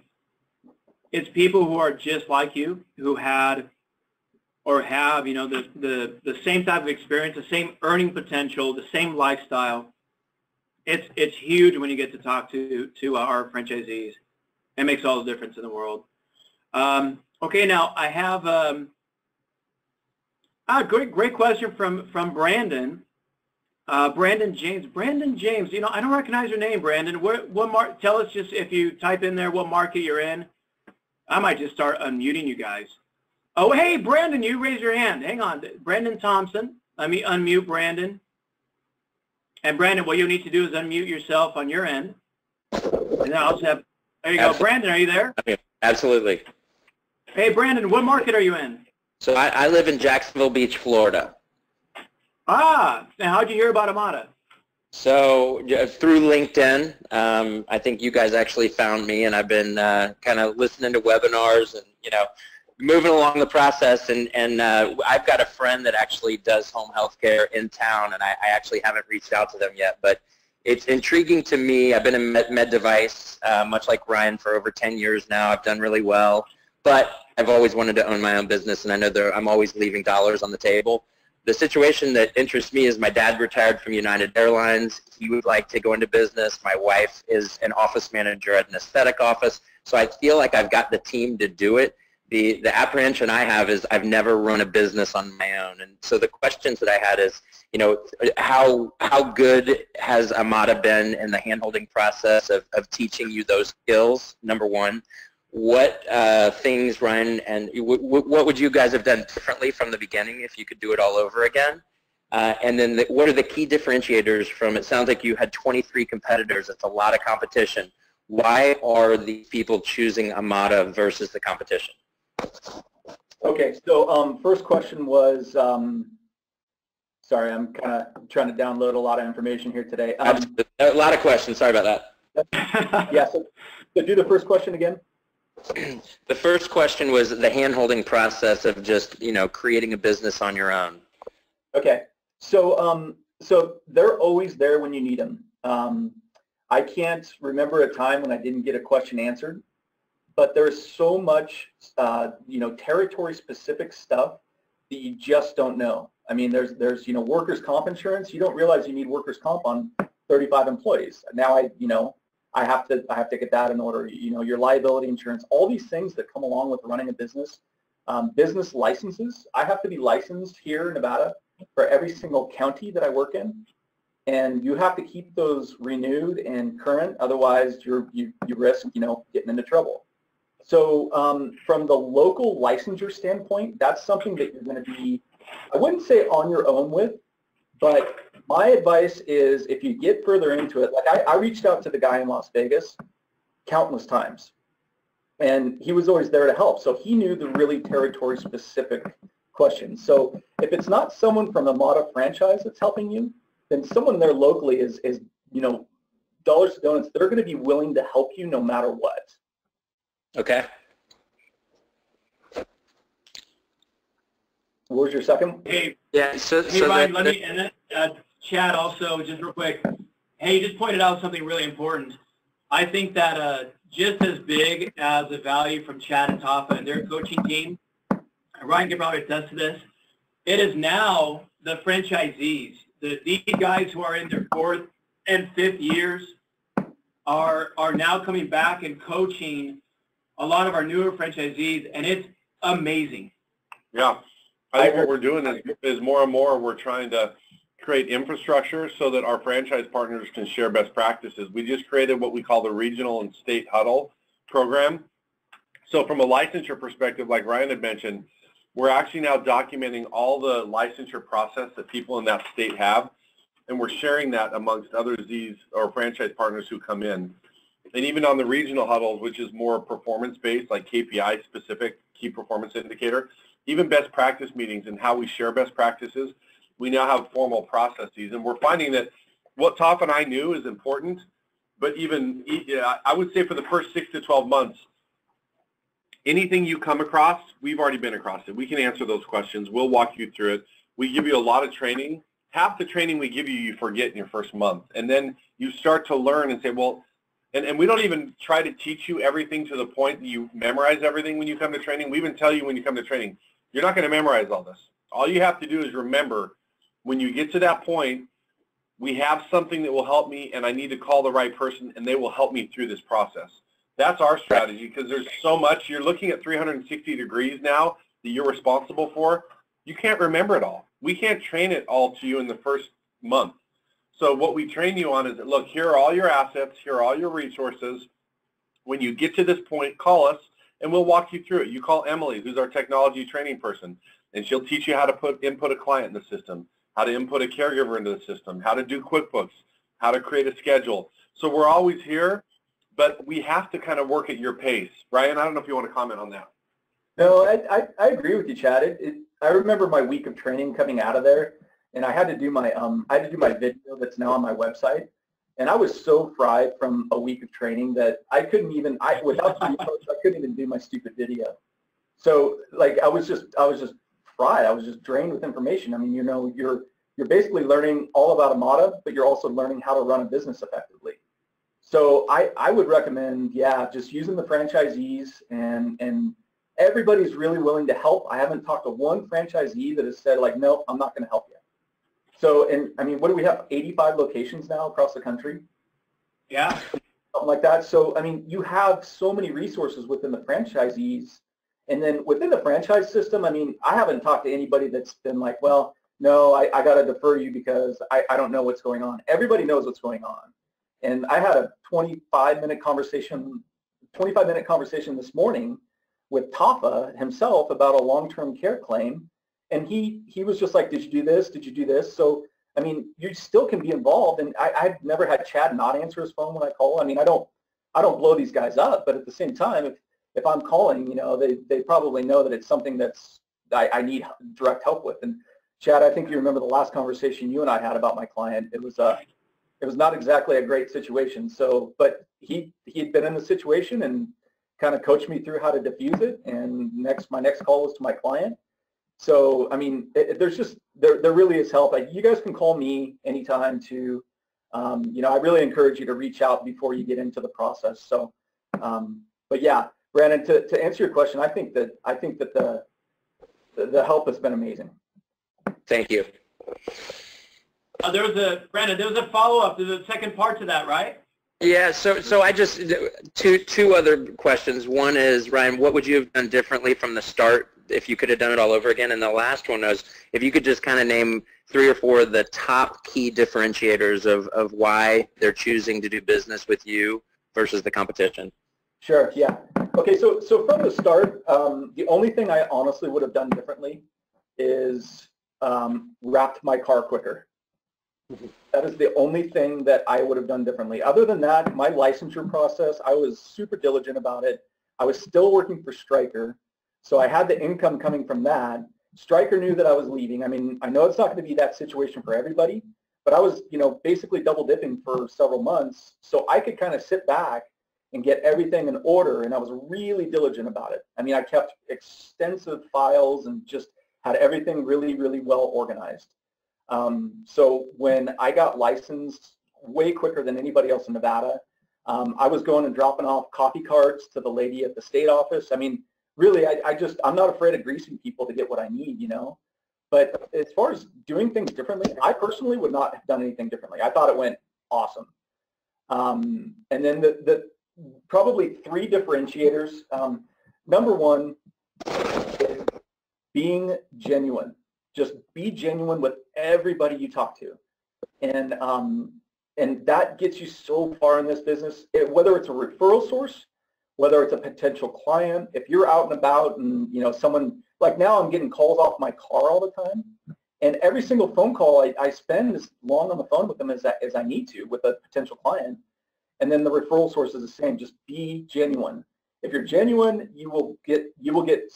it's people who are just like you, who had or have, you know, the the the same type of experience, the same earning potential, the same lifestyle. It's it's huge when you get to talk to to our franchisees. It makes all the difference in the world. Um, okay, now I have um, ah, great great question from from Brandon. Uh, Brandon James. Brandon James. You know, I don't recognize your name, Brandon. What, what mar- Tell us just if you type in there what market you're in. I might just start unmuting you guys. Oh, hey, Brandon, you raise your hand. Hang on. Brandon Thompson. Let me unmute Brandon. And Brandon, what you need to do is unmute yourself on your end. And then I'll just have, there you go. Brandon, are you there? Absolutely. Hey, Brandon, what market are you in? So I, I live in Jacksonville Beach, Florida. Ah, now how'd you hear about Amada? So uh, through LinkedIn, um, I think you guys actually found me, and I've been uh, kind of listening to webinars and you know moving along the process. And and uh, I've got a friend that actually does home health care in town, and I, I actually haven't reached out to them yet, but it's intriguing to me. I've been in med, med device, uh, much like Ryan, for over 10 years now. I've done really well, but I've always wanted to own my own business, and I know there, I'm always leaving dollars on the table the situation that interests me is my dad retired from United Airlines. He would like to go into business. My wife is an office manager at an aesthetic office. So I feel like I've got the team to do it. The, the apprehension I have is I've never run a business on my own. And so the questions that I had is, you know, how, how good has Amada been in the handholding process of, of teaching you those skills, number one? What uh, things, Ryan, and w- w- what would you guys have done differently from the beginning if you could do it all over again? Uh, and then the, what are the key differentiators from, it sounds like you had 23 competitors. It's a lot of competition. Why are these people choosing Amada versus the competition? Okay, so um, first question was, um, sorry, I'm kind of trying to download a lot of information here today. Um, a lot of questions. Sorry about that. yeah, so, so do the first question again. The first question was the hand-holding process of just, you know, creating a business on your own. Okay, so um, so they're always there when you need them. Um, I can't remember a time when I didn't get a question answered, but there's so much, uh, you know, territory-specific stuff that you just don't know. I mean, there's there's you know workers' comp insurance. You don't realize you need workers' comp on 35 employees. Now I, you know, I have to I have to get that in order. You know, your liability insurance, all these things that come along with running a business. Um, business licenses. I have to be licensed here in Nevada for every single county that I work in, and you have to keep those renewed and current. Otherwise, you're you you risk you know getting into trouble. So um, from the local licensure standpoint, that's something that you're going to be. I wouldn't say on your own with, but my advice is if you get further into it, like I, I reached out to the guy in Las Vegas countless times, and he was always there to help. So he knew the really territory specific questions. So if it's not someone from the Amada franchise that's helping you, then someone there locally is, is you know, dollars to donuts, they're going to be willing to help you no matter what. Okay. What was your second? Hey, Yeah. So, Hey, so Ryan, the- let me, and then, uh, Chad also, just real quick. Hey, you just pointed out something really important. I think that uh, just as big as the value from Chad and Tafa and their coaching team, Ryan can probably attest to this, it is now the franchisees, the, these guys who are in their fourth and fifth years are, are now coming back and coaching a lot of our newer franchisees, and it's amazing. Yeah. I think what we're doing is, is more and more we're trying to create infrastructure so that our franchise partners can share best practices. We just created what we call the regional and state huddle program. So from a licensure perspective, like Ryan had mentioned, we're actually now documenting all the licensure process that people in that state have, and we're sharing that amongst other Z's or franchise partners who come in. And even on the regional huddles, which is more performance-based, like KPI specific, key performance indicator, even best practice meetings and how we share best practices, we now have formal processes. And we're finding that what Tafa and I knew is important, but even, I would say for the first six to 12 months, anything you come across, we've already been across it. We can answer those questions. We'll walk you through it. We give you a lot of training. Half the training we give you, you forget in your first month. And then you start to learn and say, well, and, and we don't even try to teach you everything to the point that you memorize everything when you come to training. We even tell you when you come to training, you're not going to memorize all this. All you have to do is remember when you get to that point, we have something that will help me and I need to call the right person and they will help me through this process. That's our strategy because there's so much. You're looking at 360 degrees now that you're responsible for. You can't remember it all. We can't train it all to you in the first month. So what we train you on is that, look, here are all your assets. Here are all your resources. When you get to this point, call us and we'll walk you through it. You call Emily, who's our technology training person, and she'll teach you how to put input a client in the system, how to input a caregiver into the system, how to do QuickBooks, how to create a schedule. So we're always here but we have to kind of work at your pace. Ryan, I don't know if you want to comment on that. No, I, I, I agree with you, Chad. It, it, I remember my week of training coming out of there, and I had to do my um, I had to do my video that's now on my website, and I was so fried from a week of training that I couldn't even I without coach, I couldn't even do my stupid video. So like I was just I was just I was just drained with information. I mean, you know, you're you're basically learning all about Amada, but you're also learning how to run a business effectively. So I, I would recommend, yeah, just using the franchisees and, and everybody's really willing to help. I haven't talked to one franchisee that has said like, no, I'm not going to help you. So, and I mean, what do we have? 85 locations now across the country? Yeah. Something like that. So, I mean, you have so many resources within the franchisees. And then within the franchise system, I mean, I haven't talked to anybody that's been like, well, no, I, I got to defer you because I, I don't know what's going on. Everybody knows what's going on. And I had a 25 minute conversation, 25 minute conversation this morning with Tafa himself about a long-term care claim. And he, he was just like, did you do this? Did you do this? So, I mean, you still can be involved. And I, I've never had Chad not answer his phone when I call. I mean, I don't, I don't blow these guys up, but at the same time, if, if I'm calling, you know, they, they probably know that it's something that's, I, I need direct help with. And Chad, I think you remember the last conversation you and I had about my client. It was, uh, it was not exactly a great situation. So, but he he'd been in the situation and kind of coached me through how to diffuse it. And next, my next call was to my client. So, I mean, it, there's just there there really is help. You guys can call me anytime to, um, you know, I really encourage you to reach out before you get into the process. So, um, but yeah, Brandon, to, to answer your question, I think that I think that the the help has been amazing. Thank you. Uh, there was a Brandon. There was a follow up. There's a second part to that, right? Yeah. So so I just two two other questions. One is Ryan, what would you have done differently from the start if you could have done it all over again? And the last one was if you could just kind of name three or four of the top key differentiators of of why they're choosing to do business with you versus the competition. Sure. Yeah. Okay. So so from the start, um, the only thing I honestly would have done differently is um, wrapped my car quicker. That is the only thing that I would have done differently. Other than that, my licensure process, I was super diligent about it. I was still working for Stryker, so I had the income coming from that. Stryker knew that I was leaving. I mean, I know it's not going to be that situation for everybody, but I was, you know, basically double dipping for several months, so I could kind of sit back and get everything in order, and I was really diligent about it. I mean, I kept extensive files and just had everything really, really well organized. Um, so when I got licensed way quicker than anybody else in Nevada, um, I was going and dropping off coffee carts to the lady at the state office. I mean, really, I, I just, I'm not afraid of greasing people to get what I need, you know? But as far as doing things differently, I personally would not have done anything differently. I thought it went awesome. Um, and then the, the, probably three differentiators. Um, number one, being genuine. Just be genuine with everybody you talk to. And um, and that gets you so far in this business, it, whether it's a referral source, whether it's a potential client, if you're out and about and, you know, someone, like now I'm getting calls off my car all the time. And every single phone call I, I spend as long on the phone with them as I, as I need to with a potential client. And then the referral source is the same. Just be genuine. If you're genuine, you will get you will get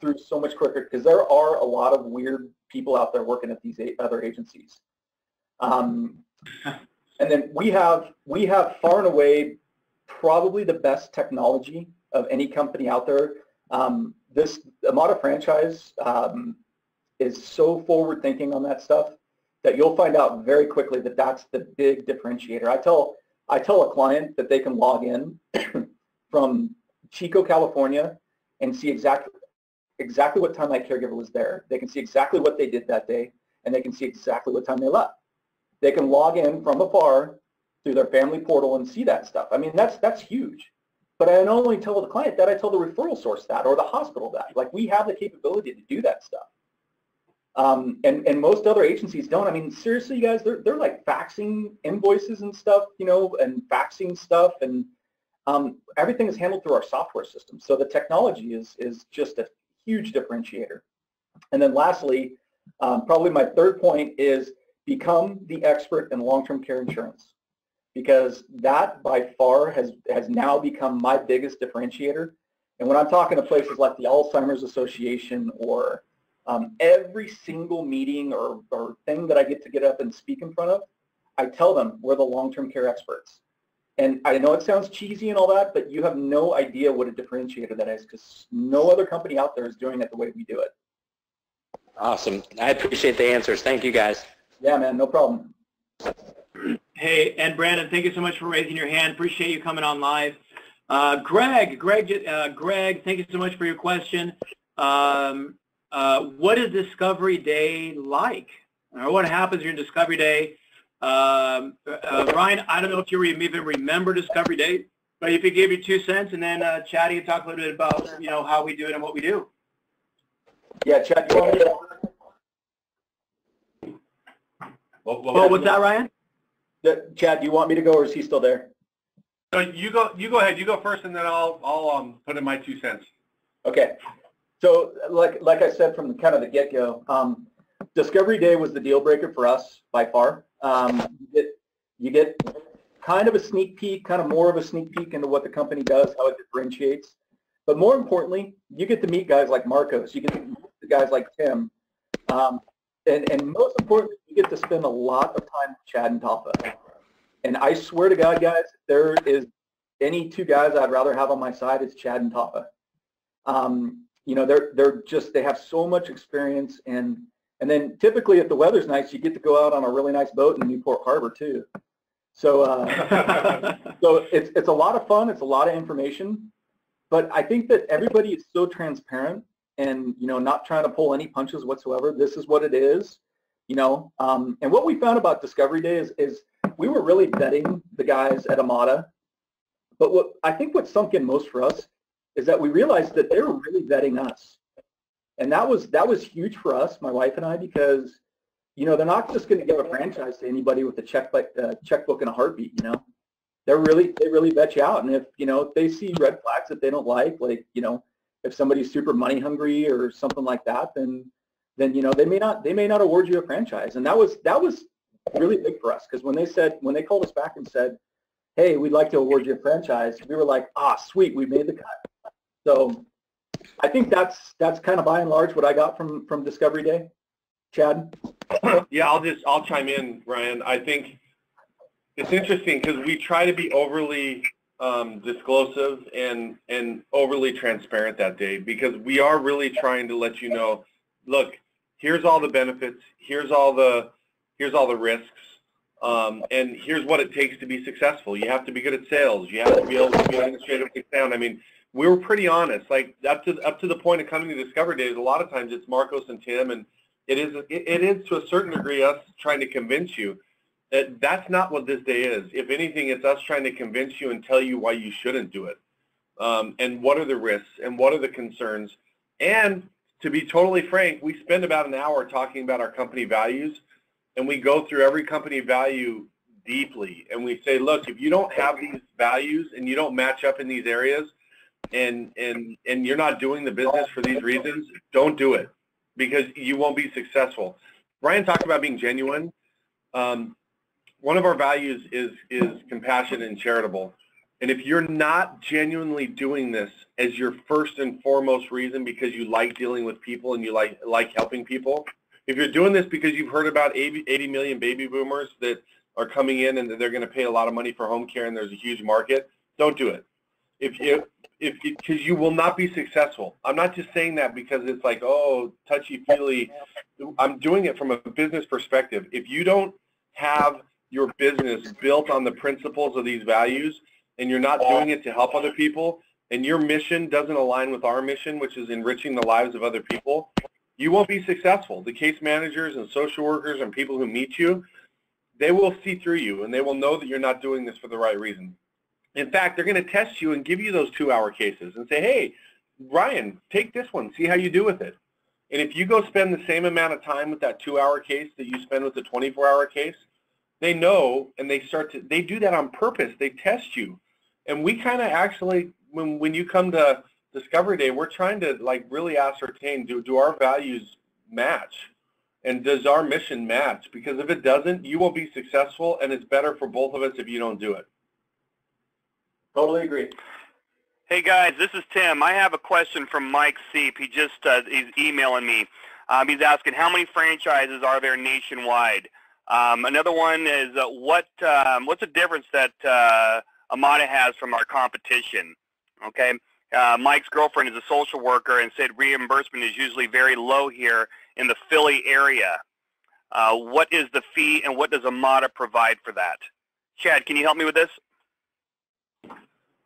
through so much quicker because there are a lot of weird people out there working at these other agencies. Um, and then we have we have far and away probably the best technology of any company out there. Um, this Amada franchise um, is so forward thinking on that stuff that you'll find out very quickly that that's the big differentiator. I tell I tell a client that they can log in from Chico, California, and see exactly exactly what time my caregiver was there. They can see exactly what they did that day, and they can see exactly what time they left. They can log in from afar through their family portal and see that stuff. I mean, that's that's huge. But I don't only tell the client that, I tell the referral source that or the hospital that. Like we have the capability to do that stuff. Um, and, and most other agencies don't. I mean, seriously, you guys, they're, they're like faxing invoices and stuff, you know, and faxing stuff. And um, everything is handled through our software system. So the technology is, is just a huge differentiator. And then lastly, um, probably my third point is become the expert in long-term care insurance because that by far has, has now become my biggest differentiator. And when I'm talking to places like the Alzheimer's Association or um, every single meeting or, or thing that I get to get up and speak in front of, I tell them we're the long-term care experts. And I know it sounds cheesy and all that, but you have no idea what a differentiator that is because no other company out there is doing it the way we do it. Awesome. I appreciate the answers. Thank you, guys. Yeah, man, no problem. Hey, and Brandon, thank you so much for raising your hand. Appreciate you coming on live. Uh, Greg, Greg, uh, Greg, thank you so much for your question. Um, uh, what is Discovery Day like? Or what happens during Discovery Day? Um, uh, Ryan, I don't know if you even remember Discovery Day, but if you give your two cents, and then uh, Chad, you talk a little bit about you know how we do it and what we do. Yeah, Chad, you want me to what, what, oh, what's that, Ryan? The, Chad, do you want me to go, or is he still there? No, you go. You go ahead. You go first, and then I'll I'll um, put in my two cents. Okay. So, like like I said from kind of the get go, um, Discovery Day was the deal breaker for us by far. Um, you get you get kind of a sneak peek, kind of more of a sneak peek into what the company does, how it differentiates. But more importantly, you get to meet guys like Marcos. You get to meet guys like Tim. Um, and, and most importantly, you get to spend a lot of time with Chad and Tafa. And I swear to God, guys, there is any two guys I'd rather have on my side, it's Chad and Tafa. Um, you know, they're they're just they have so much experience and and then typically if the weather's nice, you get to go out on a really nice boat in Newport Harbor too. So uh, so it's it's a lot of fun. It's a lot of information, but I think that everybody is so transparent and you know not trying to pull any punches whatsoever. This is what it is, you know. Um, and what we found about Discovery Day is, is we were really vetting the guys at Amada, but what I think what sunk in most for us is that we realized that they were really vetting us, and that was that was huge for us, my wife and I, because you know they're not just going to give a franchise to anybody with a checkbook uh, checkbook and a heartbeat, you know. They're really they really vet you out, and if you know if they see red flags that they don't like, like you know if somebody's super money hungry or something like that, then then you know they may not they may not award you a franchise. And that was that was really big for us because when they said when they called us back and said, "Hey, we'd like to award you a franchise," we were like, "Ah, sweet, we made the cut." So I think that's that's kind of by and large what I got from from Discovery Day. Chad. Yeah, I'll just I'll chime in, Ryan. I think it's interesting because we try to be overly um, disclosive and and overly transparent that day because we are really trying to let you know, look, here's all the benefits, here's all the here's all the risks, um, and here's what it takes to be successful. You have to be good at sales. You have to be able to be administratively sound. I mean, we were pretty honest. Like up to up to the point of coming to Discover Days, a lot of times it's Marcos and Tim, and it is it, it is to a certain degree us trying to convince you That, that's not what this day is. If anything, it's us trying to convince you and tell you why you shouldn't do it. Um, and what are the risks and what are the concerns. And to be totally frank, we spend about an hour talking about our company values and we go through every company value deeply and we say, look, if you don't have these values and you don't match up in these areas and, and, and you're not doing the business for these reasons, don't do it because you won't be successful. Ryan talked about being genuine. Um, one of our values is, is compassion and charitable. And if you're not genuinely doing this as your first and foremost reason because you like dealing with people and you like, like helping people, if you're doing this because you've heard about 80 million baby boomers that are coming in and they're going to pay a lot of money for home care and there's a huge market, don't do it. If you, if because you will not be successful. I'm not just saying that because it's like, oh, touchy-feely. I'm doing it from a business perspective. If you don't have your business built on the principles of these values and you're not doing it to help other people and your mission doesn't align with our mission, which is enriching the lives of other people, you won't be successful. The case managers and social workers and people who meet you, they will see through you and they will know that you're not doing this for the right reason. In fact, they're going to test you and give you those two-hour cases and say, hey, Ryan, take this one, see how you do with it. And if you go spend the same amount of time with that two-hour case that you spend with the 24-hour case, they know and they start to, they do that on purpose. They test you. And we kind of actually, when, when you come to Discovery Day, we're trying to like really ascertain, do, do our values match? And does our mission match? Because if it doesn't, you won't be successful and it's better for both of us if you don't do it. Totally agree. Hey guys, this is Tim. I have a question from Mike Seep. He just uh, he's emailing me. Um, he's asking how many franchises are there nationwide. Um, another one is uh, what um, what's the difference that uh, Amada has from our competition? Okay, uh, Mike's girlfriend is a social worker and said reimbursement is usually very low here in the Philly area. Uh, what is the fee and what does Amada provide for that? Chad, can you help me with this?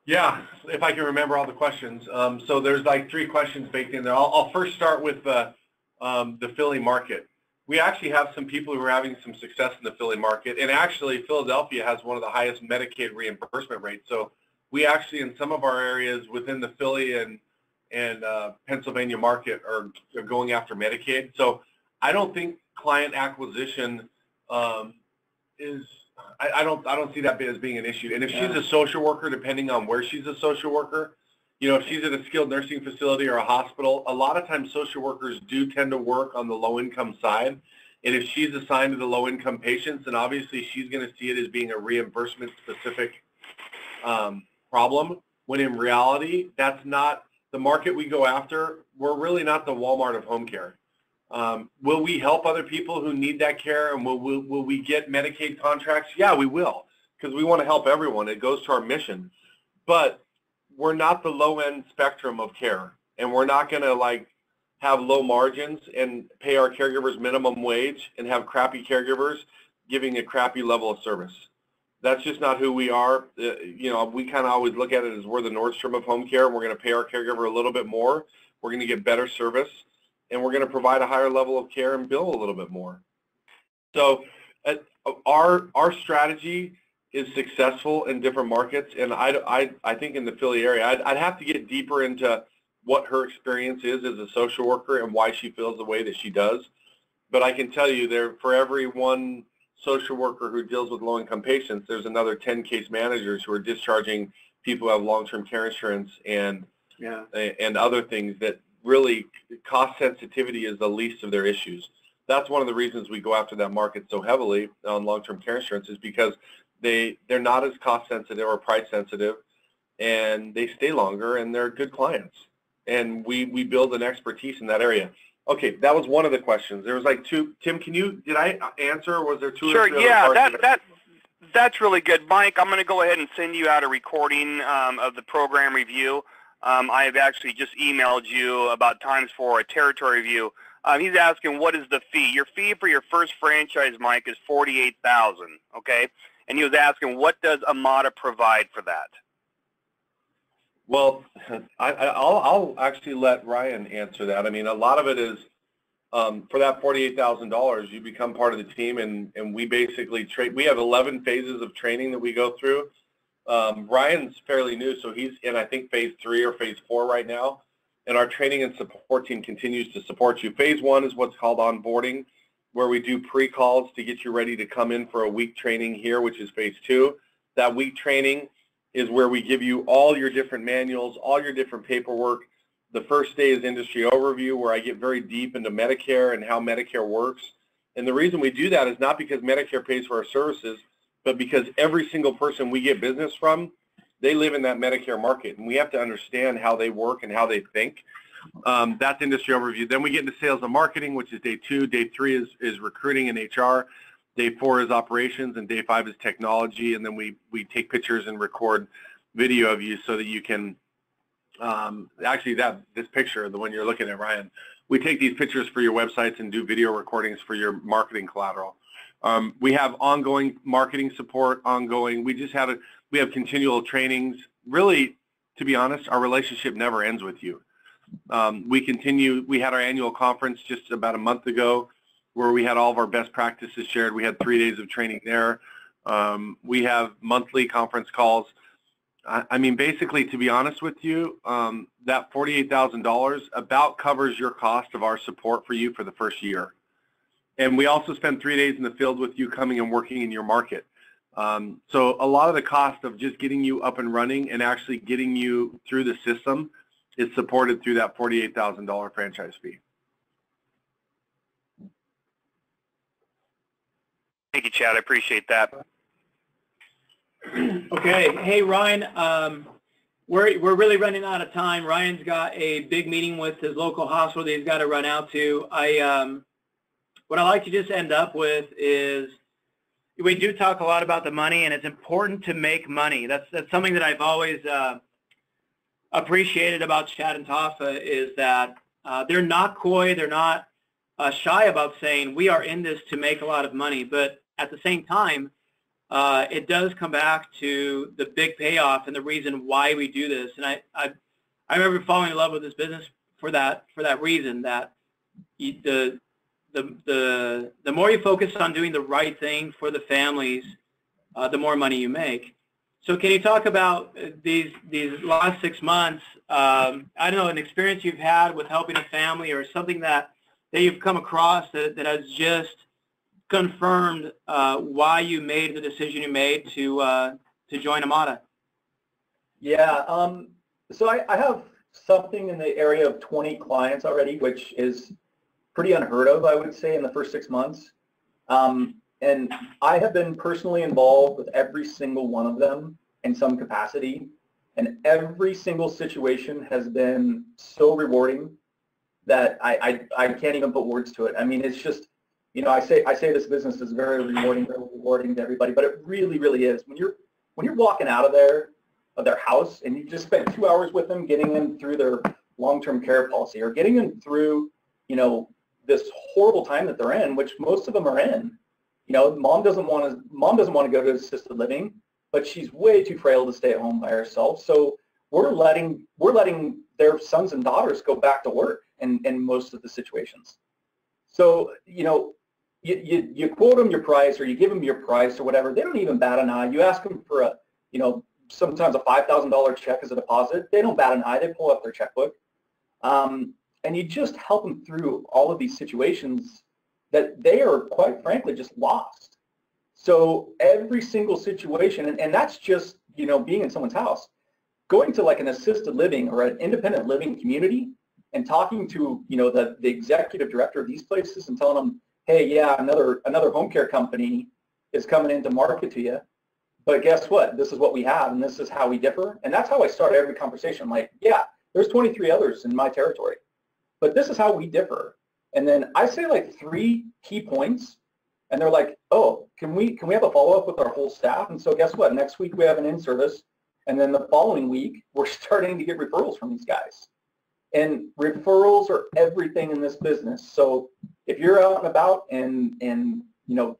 Yeah, if I can remember all the questions. Um, so there's like three questions baked in there. I'll, I'll first start with the, um, the Philly market. We actually have some people who are having some success in the Philly market, and actually Philadelphia has one of the highest Medicaid reimbursement rates. So we actually, in some of our areas within the Philly and and uh, Pennsylvania market, are, are going after Medicaid. So I don't think client acquisition um, is I, I, don't I don't see that as being an issue. And if yeah. she's a social worker, depending on where she's a social worker, you know, if she's at a skilled nursing facility or a hospital, a lot of times social workers do tend to work on the low income side. And if she's assigned to the low income patients, then obviously she's going to see it as being a reimbursement specific um, problem. When in reality, that's not the market we go after. We're really not the Walmart of home care. Um, will we help other people who need that care and will, will, will we get Medicaid contracts? Yeah, we will because we want to help everyone. It goes to our mission. But we're not the low-end spectrum of care and we're not going to like have low margins and pay our caregivers minimum wage and have crappy caregivers giving a crappy level of service. That's just not who we are. Uh, you know, we kind of always look at it as we're the Nordstrom of home care and we're going to pay our caregiver a little bit more. We're going to get better service and we're going to provide a higher level of care and bill a little bit more. So uh, our our strategy is successful in different markets, and I, I, I think in the Philly area, I'd, I'd have to get deeper into what her experience is as a social worker and why she feels the way that she does. But I can tell you there, for every one social worker who deals with low-income patients, there's another 10 case managers who are discharging people who have long-term care insurance and yeah. and other things that really cost sensitivity is the least of their issues. That's one of the reasons we go after that market so heavily on long-term care insurance is because they they're not as cost sensitive or price sensitive, and they stay longer and they're good clients. And we we build an expertise in that area. Okay, that was one of the questions. There was like two. Tim, can you did I answer? Or was there two? Sure. Yeah, that that that's really good, Mike. I'm going to go ahead and send you out a recording um, of the program review. Um, I have actually just emailed you about times for a territory review. Um, he's asking, what is the fee? Your fee for your first franchise, Mike, is forty-eight thousand. Okay, and he was asking, what does Amada provide for that? Well, I, will I'll actually let Ryan answer that. I mean, a lot of it is um, for that $48,000, you become part of the team, and, and we basically train. We have 11 phases of training that we go through. Um, Ryan's fairly new, so he's in, I think, phase three or phase four right now. And our training and support team continues to support you. Phase one is what's called onboarding, where we do pre-calls to get you ready to come in for a week training here, which is phase two. That week training is where we give you all your different manuals, all your different paperwork, the first day is industry overview where I get very deep into Medicare and how Medicare works. And the reason we do that is not because Medicare pays for our services, but because every single person we get business from, they live in that Medicare market. And we have to understand how they work and how they think. Um, that's industry overview. Then we get into sales and marketing, which is day two. Day three is, is recruiting and HR. Day four is operations, and day five is technology. And then we, we take pictures and record video of you so that you can um, actually that this picture, the one you're looking at, Ryan, we take these pictures for your websites and do video recordings for your marketing collateral. Um, we have ongoing marketing support, ongoing. We just had a, we have continual trainings. Really, to be honest, our relationship never ends with you. Um, we continue. We had our annual conference just about a month ago, where we had all of our best practices shared. We had three days of training there. Um, we have monthly conference calls. I mean, basically, to be honest with you, um, that $48,000 about covers your cost of our support for you for the first year. And we also spend three days in the field with you coming and working in your market. Um, so a lot of the cost of just getting you up and running and actually getting you through the system is supported through that $48,000 franchise fee. Thank you, Chad. I appreciate that. okay. Hey, Ryan. Um, we're we're really running out of time. Ryan's got a big meeting with his local hospital that he's got to run out to. I um, what I like to just end up with is we do talk a lot about the money, and it's important to make money. That's that's something that I've always uh, appreciated about Chad and Tafa is that uh, they're not coy, they're not uh, shy about saying we are in this to make a lot of money, but at the same time, uh, it does come back to the big payoff and the reason why we do this. And I, I, I remember falling in love with this business for that for that reason that the the the the more you focus on doing the right thing for the families, uh, the more money you make. So can you talk about these these last six months? Um, I don't know an experience you've had with helping a family or something that that you've come across that, that has just confirmed uh, why you made the decision you made to uh, to join Amada. Yeah, um, so I, I, have something in the area of 20 clients already, which is pretty unheard of, I would say, in the first six months. Um, and I have been personally involved with every single one of them in some capacity. And every single situation has been so rewarding that I, I, I can't even put words to it. I mean, it's just you know, I say I say this business is very rewarding, very rewarding to everybody, but it really, really is. When you're when you're walking out of there of their house and you just spent two hours with them, getting them through their long-term care policy or getting them through, you know, this horrible time that they're in, which most of them are in. You know, mom doesn't want to mom doesn't want to go to assisted living, but she's way too frail to stay at home by herself. So we're letting we're letting their sons and daughters go back to work in, in most of the situations. So, you know, you, you, you quote them your price or you give them your price or whatever, they don't even bat an eye. You ask them for a, you know, sometimes a $5,000 check as a deposit. They don't bat an eye. They pull up their checkbook. Um, and you just help them through all of these situations that they are quite frankly just lost. So every single situation, and, and that's just, you know, being in someone's house. Going to like an assisted living or an independent living community and talking to, you know, the, the executive director of these places and telling them, hey, yeah, another another home care company is coming in to market to you. But guess what? This is what we have, and this is how we differ. And that's how I start every conversation. I'm like, yeah, there's 23 others in my territory, but this is how we differ. And then I say like three key points, and they're like, oh, can we can we have a follow up with our whole staff? And so guess what? Next week we have an in service, and then the following week we're starting to get referrals from these guys. And referrals are everything in this business. So if you're out and about and and you know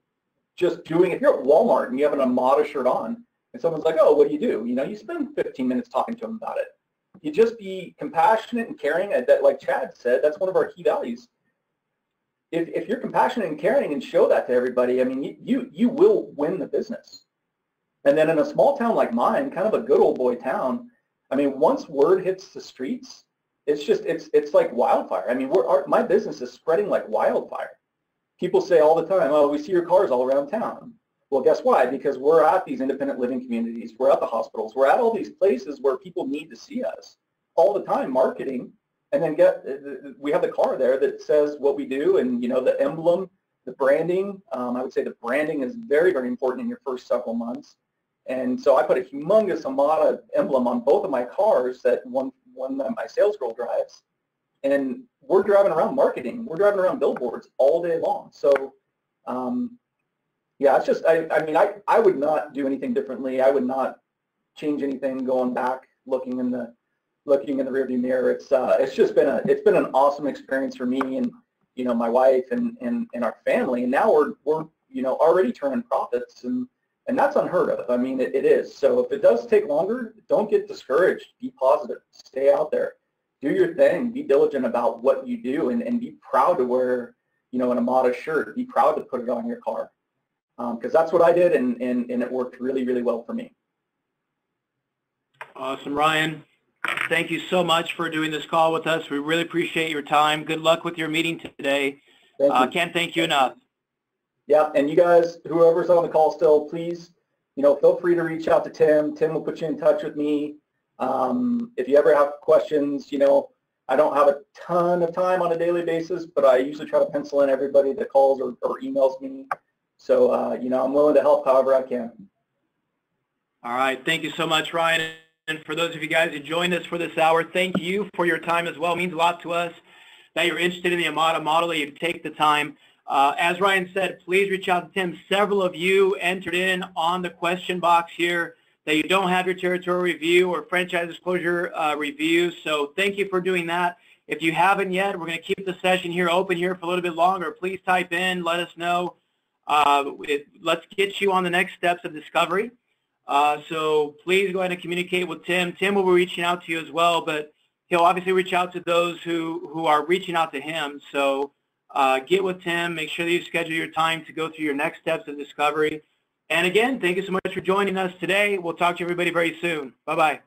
just doing if you're at Walmart and you have an Amada shirt on and someone's like, oh, what do you do? You know, you spend 15 minutes talking to them about it. You just be compassionate and caring. That, like Chad said, that's one of our key values. if, if you're compassionate and caring and show that to everybody, I mean, you, you, you will win the business. And then in a small town like mine, kind of a good old boy town, I mean, once word hits the streets, it's just, it's, it's like wildfire. I mean, we're, our, my business is spreading like wildfire. People say all the time, oh, we see your cars all around town. Well, guess why? Because we're at these independent living communities. We're at the hospitals. We're at all these places where people need to see us all the time marketing and then get, we have the car there that says what we do and, you know, the emblem, the branding. Um, I would say the branding is very, very important in your first several months. And so I put a humongous Amada emblem on both of my cars that one, one that my sales girl drives. And we're driving around marketing. We're driving around billboards all day long. So um, yeah, it's just, I, I mean, I, I would not do anything differently. I would not change anything going back, looking in the, looking in the rearview mirror. It's, uh, it's just been a, it's been an awesome experience for me and, you know, my wife and, and, and our family. And now we're, we're, you know, already turning profits and, and that's unheard of. I mean, it, it is. So if it does take longer, don't get discouraged. Be positive. Stay out there. Do your thing. Be diligent about what you do and, and be proud to wear, you know, an Amada shirt. Be proud to put it on your car because um, that's what I did and, and, and it worked really, really well for me. Awesome, Ryan. Thank you so much for doing this call with us. We really appreciate your time. Good luck with your meeting today. Uh, can't thank you enough. Yeah, and you guys, whoever's on the call still, please, you know, feel free to reach out to Tim. Tim will put you in touch with me. Um, if you ever have questions, you know, I don't have a ton of time on a daily basis, but I usually try to pencil in everybody that calls or, or emails me. So, uh, you know, I'm willing to help however I can. All right. Thank you so much, Ryan. And for those of you guys who joined us for this hour, thank you for your time as well. It means a lot to us that you're interested in the Amada model, that you take the time. Uh, as Ryan said, please reach out to Tim. Several of you entered in on the question box here that you don't have your territory review or franchise disclosure uh, review. So thank you for doing that. If you haven't yet, we're going to keep the session here open here for a little bit longer. Please type in, let us know. Uh, it, let's get you on the next steps of discovery. Uh, so please go ahead and communicate with Tim. Tim will be reaching out to you as well, but he'll obviously reach out to those who, who are reaching out to him. So uh, get with Tim. Make sure that you schedule your time to go through your next steps of discovery. And again, thank you so much for joining us today. We'll talk to everybody very soon. Bye-bye.